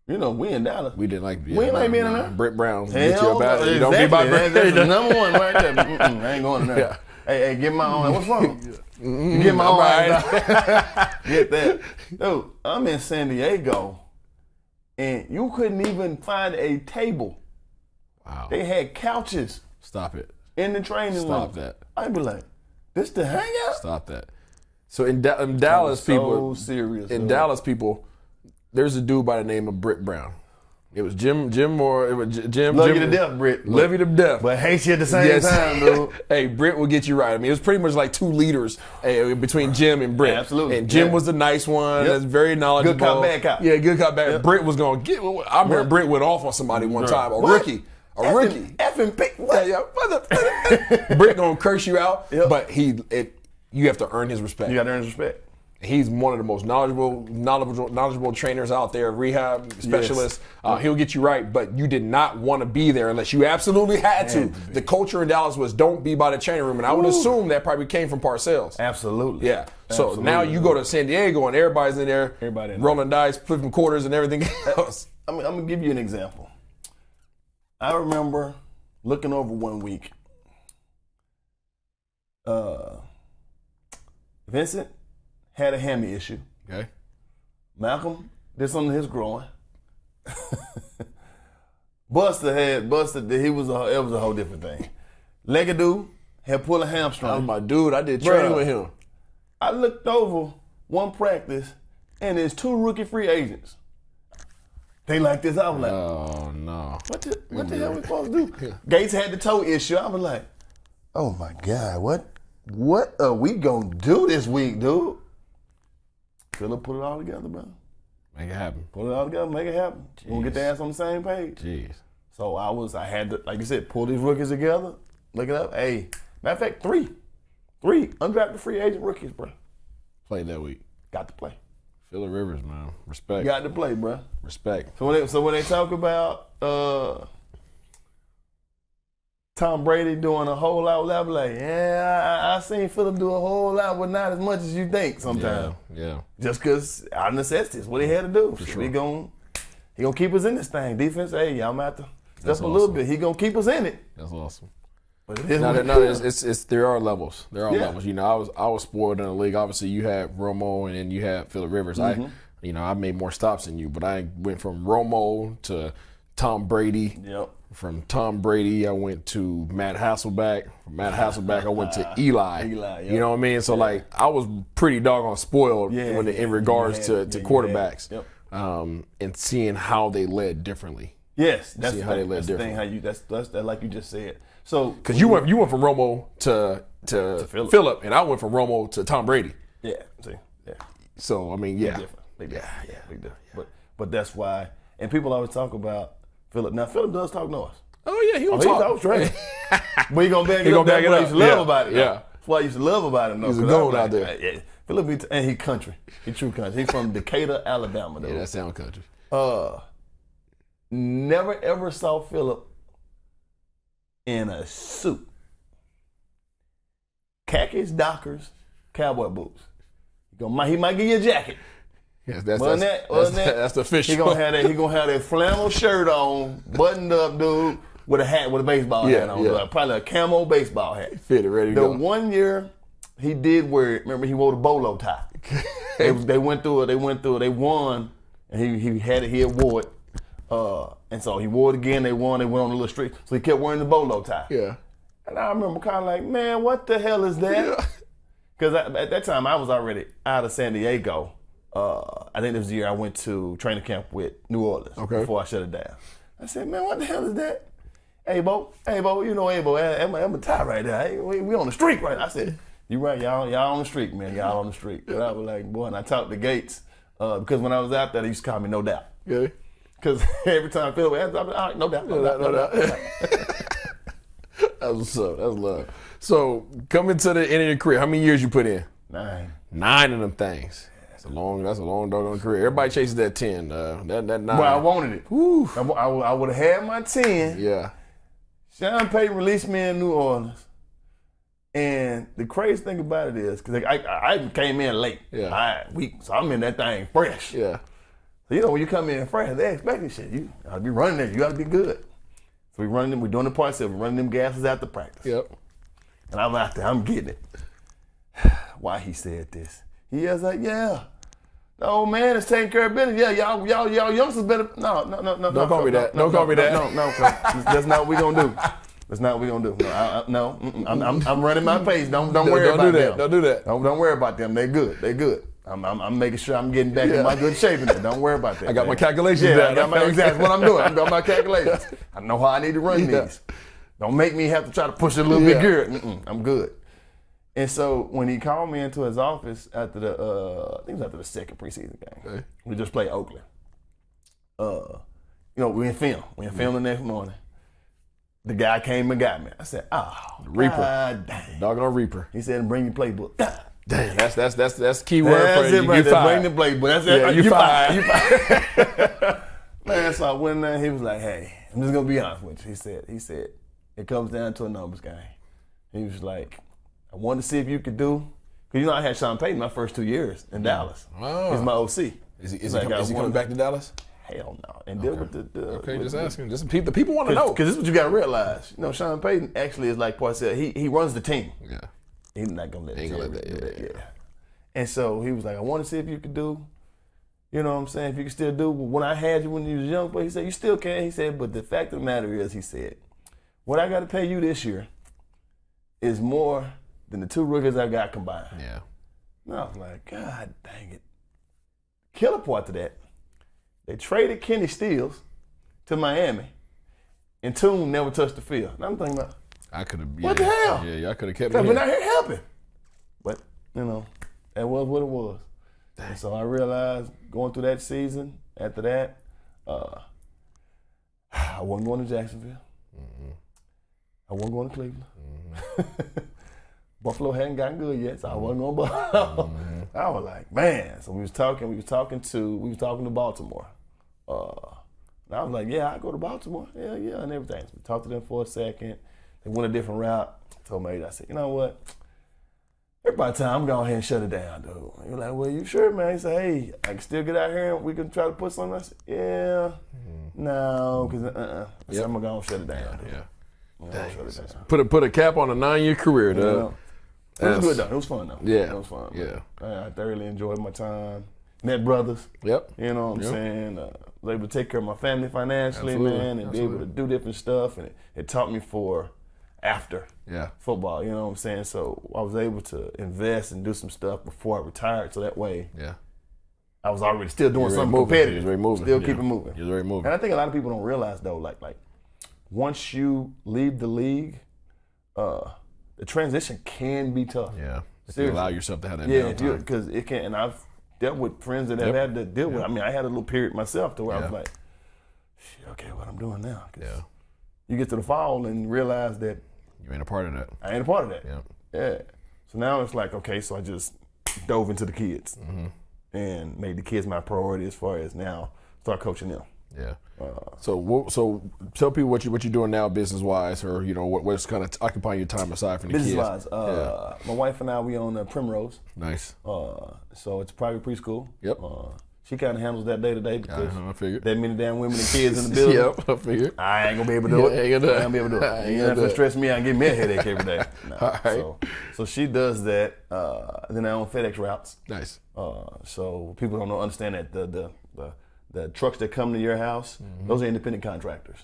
Speaker 2: You know, we in Dallas.
Speaker 1: We didn't like.
Speaker 2: We ain't like being in there.
Speaker 1: Britt Brown. Get you about it. You don't be about
Speaker 2: That- That's the number one right there. Mm-mm, I ain't going in there.
Speaker 1: Yeah.
Speaker 2: Hey, hey, get my own. What's wrong? You get my own.
Speaker 1: right.
Speaker 2: get that. Dude, I'm in San Diego, and you couldn't even find a table.
Speaker 1: Wow.
Speaker 2: They had couches
Speaker 1: Stop it.
Speaker 2: in the training room.
Speaker 1: Stop that.
Speaker 2: I'd be like, this the hangout?
Speaker 1: Stop that. So in, da- in Dallas,
Speaker 2: so
Speaker 1: people
Speaker 2: serious.
Speaker 1: in. Dallas, people, there's a dude by the name of Britt Brown. It was Jim Jim Moore. It was Jim.
Speaker 2: Love
Speaker 1: Jim,
Speaker 2: you to death, Britt.
Speaker 1: Love you to death.
Speaker 2: But hate you at the same
Speaker 1: Yes.
Speaker 2: time, dude.
Speaker 1: hey, Britt will get you right. I mean, it was pretty much like two leaders uh, between Jim and Britt.
Speaker 2: Absolutely.
Speaker 1: And Jim
Speaker 2: Yeah.
Speaker 1: was the nice one.
Speaker 2: Yep.
Speaker 1: That's very knowledgeable.
Speaker 2: Good cop, bad cop.
Speaker 1: Yeah, good cop, bad.
Speaker 2: Yep.
Speaker 1: Britt was going to get. I remember? Britt went off on somebody one time. A
Speaker 2: What?
Speaker 1: rookie. A
Speaker 2: Effing-
Speaker 1: rookie.
Speaker 2: Effing pick.
Speaker 1: Yeah,
Speaker 2: What?
Speaker 1: yeah. Mother- Britt gonna curse you out,
Speaker 2: Yep.
Speaker 1: but he it you have to earn his respect.
Speaker 2: You got to earn his respect.
Speaker 1: He's one of the most knowledgeable, knowledgeable, knowledgeable trainers out there, rehab specialist. Uh, he'll get you right, but you did not want to be there unless you absolutely had to.
Speaker 2: To.
Speaker 1: The culture in Dallas was don't be by the training room, and I would assume that probably came from Parcells.
Speaker 2: Absolutely.
Speaker 1: Yeah. So
Speaker 2: Absolutely.
Speaker 1: now you go to San Diego and everybody's in there,
Speaker 2: Everybody in there.
Speaker 1: rolling dice, flipping quarters, and everything else.
Speaker 2: I'm, I'm gonna give you an example. I remember looking over one week. Uh, Vincent had a hammy issue.
Speaker 1: Okay.
Speaker 2: Malcolm did something to his groin. Buster had Buster. He was a it was a whole different thing. Legedu had pulled a hamstring.
Speaker 1: Was my dude. I did
Speaker 2: Bruh.
Speaker 1: training with him.
Speaker 2: I looked over one practice, and there's two rookie free agents. They like this. I was like,
Speaker 1: Oh no.
Speaker 2: what the what the hell we supposed to do? Gates had the toe issue. I was like, oh my god, what what are we gonna do this week, dude? Philip put it all together, bro.
Speaker 1: Make it happen.
Speaker 2: Put it all together, make it happen. We'll get the ass on the same page.
Speaker 1: Jeez.
Speaker 2: So I was, I had to, like you said, pull these rookies together. Look it up. Hey, matter of fact, three, three undrafted free agent rookies, bro.
Speaker 1: Played that week.
Speaker 2: Got to play.
Speaker 1: Philip Rivers, man. Respect.
Speaker 2: Got to play, bro.
Speaker 1: Respect.
Speaker 2: So when they, so when they talk about uh, Tom Brady doing a whole lot, with that, I like, yeah, I, I seen Philip do a whole lot, but not as much as you think sometimes.
Speaker 1: Yeah.
Speaker 2: Just because out of necessity, it's what he had to do. So
Speaker 1: sure.
Speaker 2: He gonna he gonna keep us in this thing. Defense, hey, y'all might have to step
Speaker 1: That's
Speaker 2: a little bit. He gonna keep us in it.
Speaker 1: That's awesome.
Speaker 2: But it is
Speaker 1: No,
Speaker 2: what
Speaker 1: no, no it's, it's, it's there are levels. There are
Speaker 2: Yeah.
Speaker 1: levels. You know, I was I was spoiled in the league. Obviously, you had Romo and then you had Philip Rivers.
Speaker 2: Mm-hmm.
Speaker 1: I, you know, I made more stops than you, but I went from Romo to Tom Brady.
Speaker 2: Yep.
Speaker 1: From Tom Brady, I went to Matt Hasselbeck. From Matt Hasselbeck, I went to Eli.
Speaker 2: Eli,
Speaker 1: You know what I mean? So like, I was pretty doggone spoiled
Speaker 2: Yeah,
Speaker 1: when,
Speaker 2: yeah,
Speaker 1: in regards to, to
Speaker 2: yeah,
Speaker 1: quarterbacks,
Speaker 2: yep.
Speaker 1: um, and seeing how they led differently.
Speaker 2: Yes, that's
Speaker 1: how they led
Speaker 2: That's the thing. How you that's that's that like you just said. So
Speaker 1: Because you went you went from Romo to to,
Speaker 2: Philip.
Speaker 1: Philip, and I went from Romo to Tom Brady.
Speaker 2: yeah, see, yeah,
Speaker 1: So I mean, yeah,
Speaker 2: different, big different, yeah, big different. But but that's why. And people always talk about Philip. Now Philip does talk noise.
Speaker 1: oh yeah, he
Speaker 2: Oh,
Speaker 1: was
Speaker 2: he
Speaker 1: talk.
Speaker 2: talks straight. but he gonna back it
Speaker 1: He
Speaker 2: up. That's what I used to love
Speaker 1: Yeah,
Speaker 2: about it.
Speaker 1: yeah.
Speaker 2: That's what I used to love about him. Though,
Speaker 1: He's a
Speaker 2: was
Speaker 1: out there.
Speaker 2: Yeah, He t- and he country. He true country. He from Decatur, Alabama. Though.
Speaker 1: Yeah, that sound country.
Speaker 2: uh, never ever saw Philip in a suit. Khakis, Dockers, cowboy boots. He, he might give you a jacket.
Speaker 1: Yes, that's that's,
Speaker 2: that-
Speaker 1: that's,
Speaker 2: wasn't that-
Speaker 1: that's the official.
Speaker 2: He gonna have that. He gonna have that flannel shirt on, buttoned up, dude, with a hat, with a baseball
Speaker 1: Yeah,
Speaker 2: hat on.
Speaker 1: yeah.
Speaker 2: Like, Probably a camo baseball hat.
Speaker 1: fit it ready to
Speaker 2: The
Speaker 1: go.
Speaker 2: one year he did where remember he wore the bolo tie. they, they went through it. They went through it. They won, and he he had it. He had wore it. Uh, and so he wore it again. They won. They went on the little street. So he kept wearing the bolo tie.
Speaker 1: yeah.
Speaker 2: And I remember kind of like, man, what the hell is that? Because at that time I was already out of San Diego. Uh, I think it was the year I went to training camp with New Orleans
Speaker 1: Okay.
Speaker 2: before I shut it down. I said, man, what the hell is that? Hey, Bo, hey, Bo, you know, hey, Bo, I'm, I'm a tie right there. Hey, we, we on the street right now. I said, you right, y'all, y'all on the street, man. Y'all on the street. But I was like, boy, and I talked to Gates uh, because when I was out there, they used to call me No Doubt.
Speaker 1: Okay.
Speaker 2: Because every time ask, I'm like, all right, no doubt, no,
Speaker 1: No
Speaker 2: doubt,
Speaker 1: doubt,
Speaker 2: no
Speaker 1: no
Speaker 2: doubt.
Speaker 1: That's what's up. That's love. So coming to the end of your career, how many years you put in?
Speaker 2: Nine.
Speaker 1: Nine of them things. That's a long. That's a long doggone career. Everybody chases that ten. Uh, that that nine.
Speaker 2: Well, I wanted it.
Speaker 1: Whew.
Speaker 2: I, would have had my 10.
Speaker 1: Yeah.
Speaker 2: Sean Payton released me in New Orleans. And the crazy thing about it is, because I, I, I came in late.
Speaker 1: Yeah.
Speaker 2: I, we, so I'm in that thing fresh.
Speaker 1: Yeah.
Speaker 2: So, you know, when you come in fresh, they expect this shit. You gotta be running there. You gotta be good. So we running them, we're doing the part set, we're running them gases after practice.
Speaker 1: Yep.
Speaker 2: And I'm out there, I'm getting it. Why he said this? He was like, yeah. The old man is taking care of business. Yeah, y'all, y'all, y'all youngsters better. No, no, no, no.
Speaker 1: Don't call me that. Don't call me that.
Speaker 2: No, no, no. That's not what we gonna do. That's not what we gonna do. No, I, I, no. I'm, I'm, I'm running my pace. Don't, don't worry
Speaker 1: don't
Speaker 2: about
Speaker 1: do that.
Speaker 2: them.
Speaker 1: Don't do that.
Speaker 2: Don't, don't worry about them. They're good. They're good. I'm, I'm, I'm making sure I'm getting back
Speaker 1: Yeah.
Speaker 2: in my good shape in there. Don't worry about that.
Speaker 1: I got my calculations
Speaker 2: Yeah,
Speaker 1: down.
Speaker 2: I got my exactly what I'm doing. I got my calculations. I know how I need to run
Speaker 1: Yeah.
Speaker 2: these. Don't make me have to try to push it a little
Speaker 1: Yeah.
Speaker 2: bit good. Mm-mm, I'm good. And so when he called me into his office after the, uh, I think it was after the second preseason game,
Speaker 1: Okay.
Speaker 2: we just played Oakland. Uh, you know, we in film. We in film the next morning. The guy came and got me. I said, "Oh,
Speaker 1: Reaper.
Speaker 2: God dang."
Speaker 1: Doggone Reaper.
Speaker 2: He said, "Bring your playbook."
Speaker 1: Damn. That's that's that's that's key word
Speaker 2: That's
Speaker 1: for
Speaker 2: it
Speaker 1: you.
Speaker 2: right
Speaker 1: You fired.
Speaker 2: Bring the playbook. That's
Speaker 1: Yeah,
Speaker 2: it.
Speaker 1: you
Speaker 2: fired.
Speaker 1: fired.
Speaker 2: You fired. Man, so I went in there. He was like, "Hey, I'm just gonna be honest with you." He said, "He said it comes down to a numbers game." He was like, "I wanted to see if you could do." Cause you know I had Sean Payton my first two years in Dallas.
Speaker 1: Wow.
Speaker 2: He's my OC.
Speaker 1: Is he, is he, com- is he coming back to Dallas?
Speaker 2: Hell no. And deal with the, the
Speaker 1: Okay,
Speaker 2: with
Speaker 1: just
Speaker 2: the-
Speaker 1: asking. Just people, the people want to know.
Speaker 2: Because this is what you got to realize. You know, Sean Payton actually is like Parcells. He he runs the team.
Speaker 1: Yeah.
Speaker 2: He's not gonna let
Speaker 1: Ain't gonna let that-
Speaker 2: do
Speaker 1: yeah,
Speaker 2: Yeah. And so he was like, I want to see if you could do, you know what I'm saying, if you could still do when I had you when you was young. But he said, you still can. He said, but the fact of the matter is, he said, what I got to pay you this year is more than the two rookies I got combined.
Speaker 1: Yeah.
Speaker 2: And I was like, God dang it. Killer part to that, they traded Kenny Stills to Miami, and Toon never touched the field. And I'm thinking about,
Speaker 1: I could have.
Speaker 2: What the hell?
Speaker 1: Yeah, y'all could have kept
Speaker 2: I've been out here helping. But, you know, that was what it was. And so I realized going through that season, after that, uh, I wasn't going to Jacksonville. I wasn't going to Cleveland. Buffalo hadn't gotten good yet, so I mm-hmm. wasn't going to Buffalo. I was like, man. So we was talking, we was talking to, we was talking to Baltimore. Uh, and I was like, yeah, I go to Baltimore. Yeah, yeah, and everything. So we talked to them for a second. They went a different route. I told agent, I said, you know what? Everybody time I'm going ahead and shut it down, dude. You're like, well, you sure, man? He said, hey, I can still get out here and we can try to put something. I said, yeah, mm-hmm. no, because uh-uh. I said,
Speaker 1: Yep.
Speaker 2: I'm going to go and shut it down, dude.
Speaker 1: Yeah.
Speaker 2: I'm it.
Speaker 1: Put a put a cap on a nine year career,
Speaker 2: dude.
Speaker 1: dog.
Speaker 2: It was good, though. It was fun, though.
Speaker 1: Yeah.
Speaker 2: It was fun.
Speaker 1: Yeah.
Speaker 2: I, I thoroughly enjoyed my time. Net brothers.
Speaker 1: Yep.
Speaker 2: You know what I'm
Speaker 1: Yep.
Speaker 2: saying? Uh, was able to take care of my family financially,
Speaker 1: Absolutely.
Speaker 2: man, and be able to do different stuff. And it, it taught me for after
Speaker 1: Yeah.
Speaker 2: football. You know what I'm saying? So I was able to invest and do some stuff before I retired. So that way
Speaker 1: Yeah.
Speaker 2: I was already still doing
Speaker 1: You're
Speaker 2: something
Speaker 1: moving.
Speaker 2: competitive.
Speaker 1: You're moving.
Speaker 2: Still
Speaker 1: Yeah.
Speaker 2: keep it moving.
Speaker 1: You're very moving.
Speaker 2: And I think a lot of people don't realize though, like like once you leave the league, uh, the transition can be tough.
Speaker 1: Yeah. If you allow yourself to have that
Speaker 2: Yeah, because it can. And I've dealt with friends that have
Speaker 1: Yep.
Speaker 2: had to deal with. I mean, I had a little period myself to where I was like, Shit, okay, what I'm doing now? 'Cause
Speaker 1: Yeah.
Speaker 2: You get to the fall and realize that
Speaker 1: You ain't a part of that.
Speaker 2: I ain't a part of that.
Speaker 1: Yeah.
Speaker 2: Yeah. So now it's like, okay, so I just dove into the kids mm-hmm. and made the kids my priority as far as now start coaching them.
Speaker 1: Yeah. so, so tell people what you what you're doing now, business wise, or you know what, what's kind of occupying your time aside from the
Speaker 2: Business
Speaker 1: kids.
Speaker 2: wise, uh, my wife and I we own uh, Primrose,
Speaker 1: Nice.
Speaker 2: uh, so it's a private preschool.
Speaker 1: Yep.
Speaker 2: Uh, she kind of handles that day to day because
Speaker 1: I figured.
Speaker 2: that many damn women and kids in the building.
Speaker 1: yep, I figured.
Speaker 2: I ain't gonna be able to do
Speaker 1: Yeah,
Speaker 2: it.
Speaker 1: ain't gonna do it.
Speaker 2: I ain't gonna be able to do it.
Speaker 1: I ain't gonna
Speaker 2: have to stress me out and give me a headache every day.
Speaker 1: All right.
Speaker 2: So, so she does that. Uh, then I own FedEx routes.
Speaker 1: Nice.
Speaker 2: Uh, so people don't know, understand that the, the the trucks that come to your house,
Speaker 1: Mm-hmm.
Speaker 2: those are independent contractors.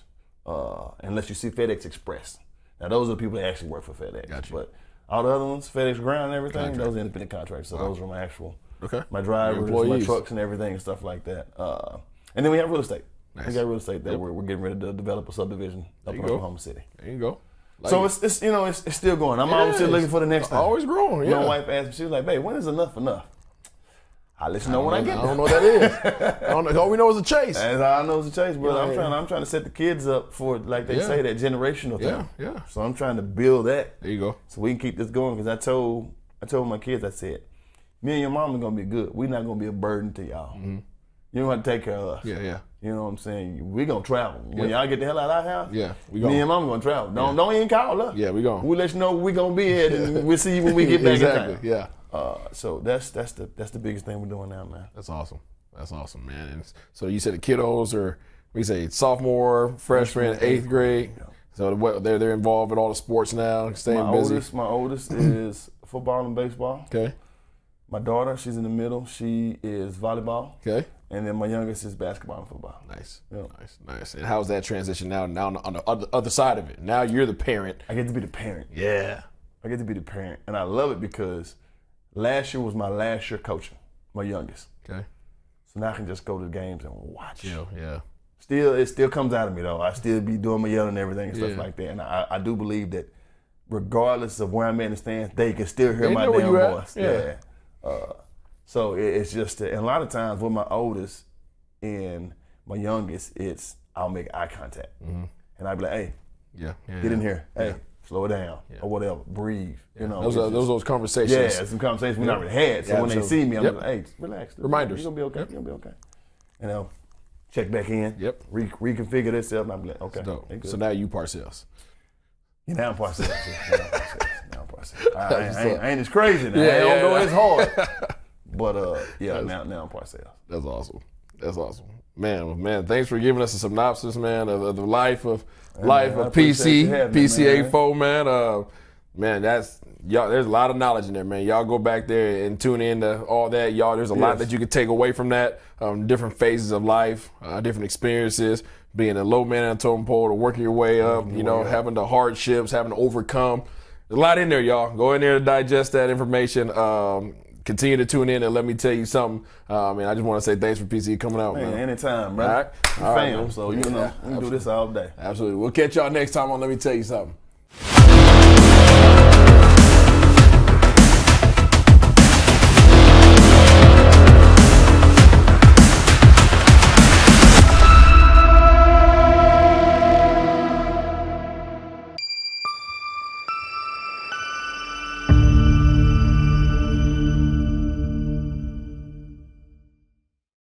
Speaker 2: Uh, unless you see FedEx Express. Now those are the people that actually work for FedEx.
Speaker 1: Gotcha.
Speaker 2: But all the other ones, FedEx Ground and everything,
Speaker 1: Contract.
Speaker 2: those are independent contractors. So those are my actual
Speaker 1: Okay.
Speaker 2: my drivers, my trucks, and everything and stuff like that. Uh, and then we have real estate.
Speaker 1: Nice.
Speaker 2: We got real estate that we're, we're getting ready to develop a subdivision up in
Speaker 1: go.
Speaker 2: Oklahoma City.
Speaker 1: There you go. Like
Speaker 2: So
Speaker 1: it.
Speaker 2: it's, it's you know it's, it's still going. I'm always still looking for the next thing.
Speaker 1: always growing. Yeah.
Speaker 2: My wife asked me, she was like, "Babe, when is enough enough?" I'll let you know when I
Speaker 1: I
Speaker 2: get there.
Speaker 1: I don't know what that is. I don't know. All we know is a chase.
Speaker 2: That's all I know is a chase, I'm
Speaker 1: Yeah.
Speaker 2: trying. I'm trying to set the kids up for, like they
Speaker 1: Yeah.
Speaker 2: say, that generational thing.
Speaker 1: yeah.
Speaker 2: So I'm trying to build that
Speaker 1: There you go.
Speaker 2: so we can keep this going. Because I told, I told my kids, I said, me and your mom are gonna be good. We're not gonna be a burden to y'all. You don't have to take care of us.
Speaker 1: Mm-hmm. Yeah, yeah.
Speaker 2: You know what I'm saying? We gonna travel. When
Speaker 1: Yeah.
Speaker 2: y'all get the hell out of our house,
Speaker 1: Yeah, we
Speaker 2: me and mom gonna travel. Don't don't even call us.
Speaker 1: Yeah, we gone.
Speaker 2: We'll let you know we gonna be at, and we'll see you when we get back
Speaker 1: exactly.
Speaker 2: in town.
Speaker 1: Yeah.
Speaker 2: Uh, so that's that's the that's the biggest thing we're doing now, man.
Speaker 1: That's awesome. That's awesome, man. And so you said the kiddos are we say sophomore, freshman, eighth grade. So what they're they're involved in all the sports now, staying
Speaker 2: My
Speaker 1: busy.
Speaker 2: oldest, my oldest is football and baseball.
Speaker 1: Okay.
Speaker 2: My daughter, she's in the middle. She is volleyball,
Speaker 1: Okay.
Speaker 2: and then my youngest is basketball and football.
Speaker 1: Nice.
Speaker 2: Yeah.
Speaker 1: Nice. Nice. And how's that transition now? Now on the other, other side of it. Now you're the parent.
Speaker 2: I get to be the parent.
Speaker 1: Yeah.
Speaker 2: I get to be the parent, and I love it because last year was my last year coaching, my youngest.
Speaker 1: Okay.
Speaker 2: So now I can just go to the games and watch.
Speaker 1: Yeah. Yeah.
Speaker 2: Still, it still comes out of me though. I still be doing my yelling and everything and stuff
Speaker 1: Yeah.
Speaker 2: like that. And I, I do believe that regardless of where I'm at in the stands, they can still hear
Speaker 1: They
Speaker 2: my damn voice.
Speaker 1: Yeah.
Speaker 2: Uh, so it, it's just, that- and a lot of times with my oldest and my youngest, it's I'll make eye contact, and I'll be like, "Hey,
Speaker 1: Yeah. yeah.
Speaker 2: get in here. Hey, slow it down, or whatever. Breathe. You know,
Speaker 1: Those are those those conversations.
Speaker 2: yeah, some conversations we not really had. So
Speaker 1: Yeah,
Speaker 2: when they see me, I'm
Speaker 1: Yep.
Speaker 2: like, hey, relax.
Speaker 1: Reminders.
Speaker 2: You're gonna be okay. You're gonna be okay. And I'll check back in.
Speaker 1: Yep.
Speaker 2: Re- reconfigure this and I'm like, okay.
Speaker 1: Dope.
Speaker 2: they good.
Speaker 1: So now you Parcells.
Speaker 2: Yeah, now. Yeah, now. Now I'm I, I, ain't- I, ain't, I ain't as crazy now.
Speaker 1: Yeah,
Speaker 2: I don't
Speaker 1: yeah,
Speaker 2: go
Speaker 1: yeah.
Speaker 2: as hard. But uh, yeah, now now I'm Parcells.
Speaker 1: That's awesome. That's awesome. Man, man, thanks for giving us a synopsis, man, of, of the life of life
Speaker 2: man,
Speaker 1: of PC, PCA
Speaker 2: man.
Speaker 1: foe, man. Uh, man, that's y'all. There's a lot of knowledge in there, man. Y'all go back there and tune into all that, y'all. There's a lot that you could take away from that. Um, different phases of life, uh, different experiences, being a low man on a totem pole to working your way up. You know, having the hardships, having to overcome. There's a lot in there, y'all. Go in there to digest that information. Um, continue to tune in and let me tell you something. Uh, man, I just want to say thanks for PC coming out,
Speaker 2: Man,
Speaker 1: man.
Speaker 2: anytime, bro.
Speaker 1: All right. All right,
Speaker 2: fam,
Speaker 1: man.
Speaker 2: so you know, we can do this all day.
Speaker 1: Absolutely. We'll catch y'all next time on Let Me Tell You Something.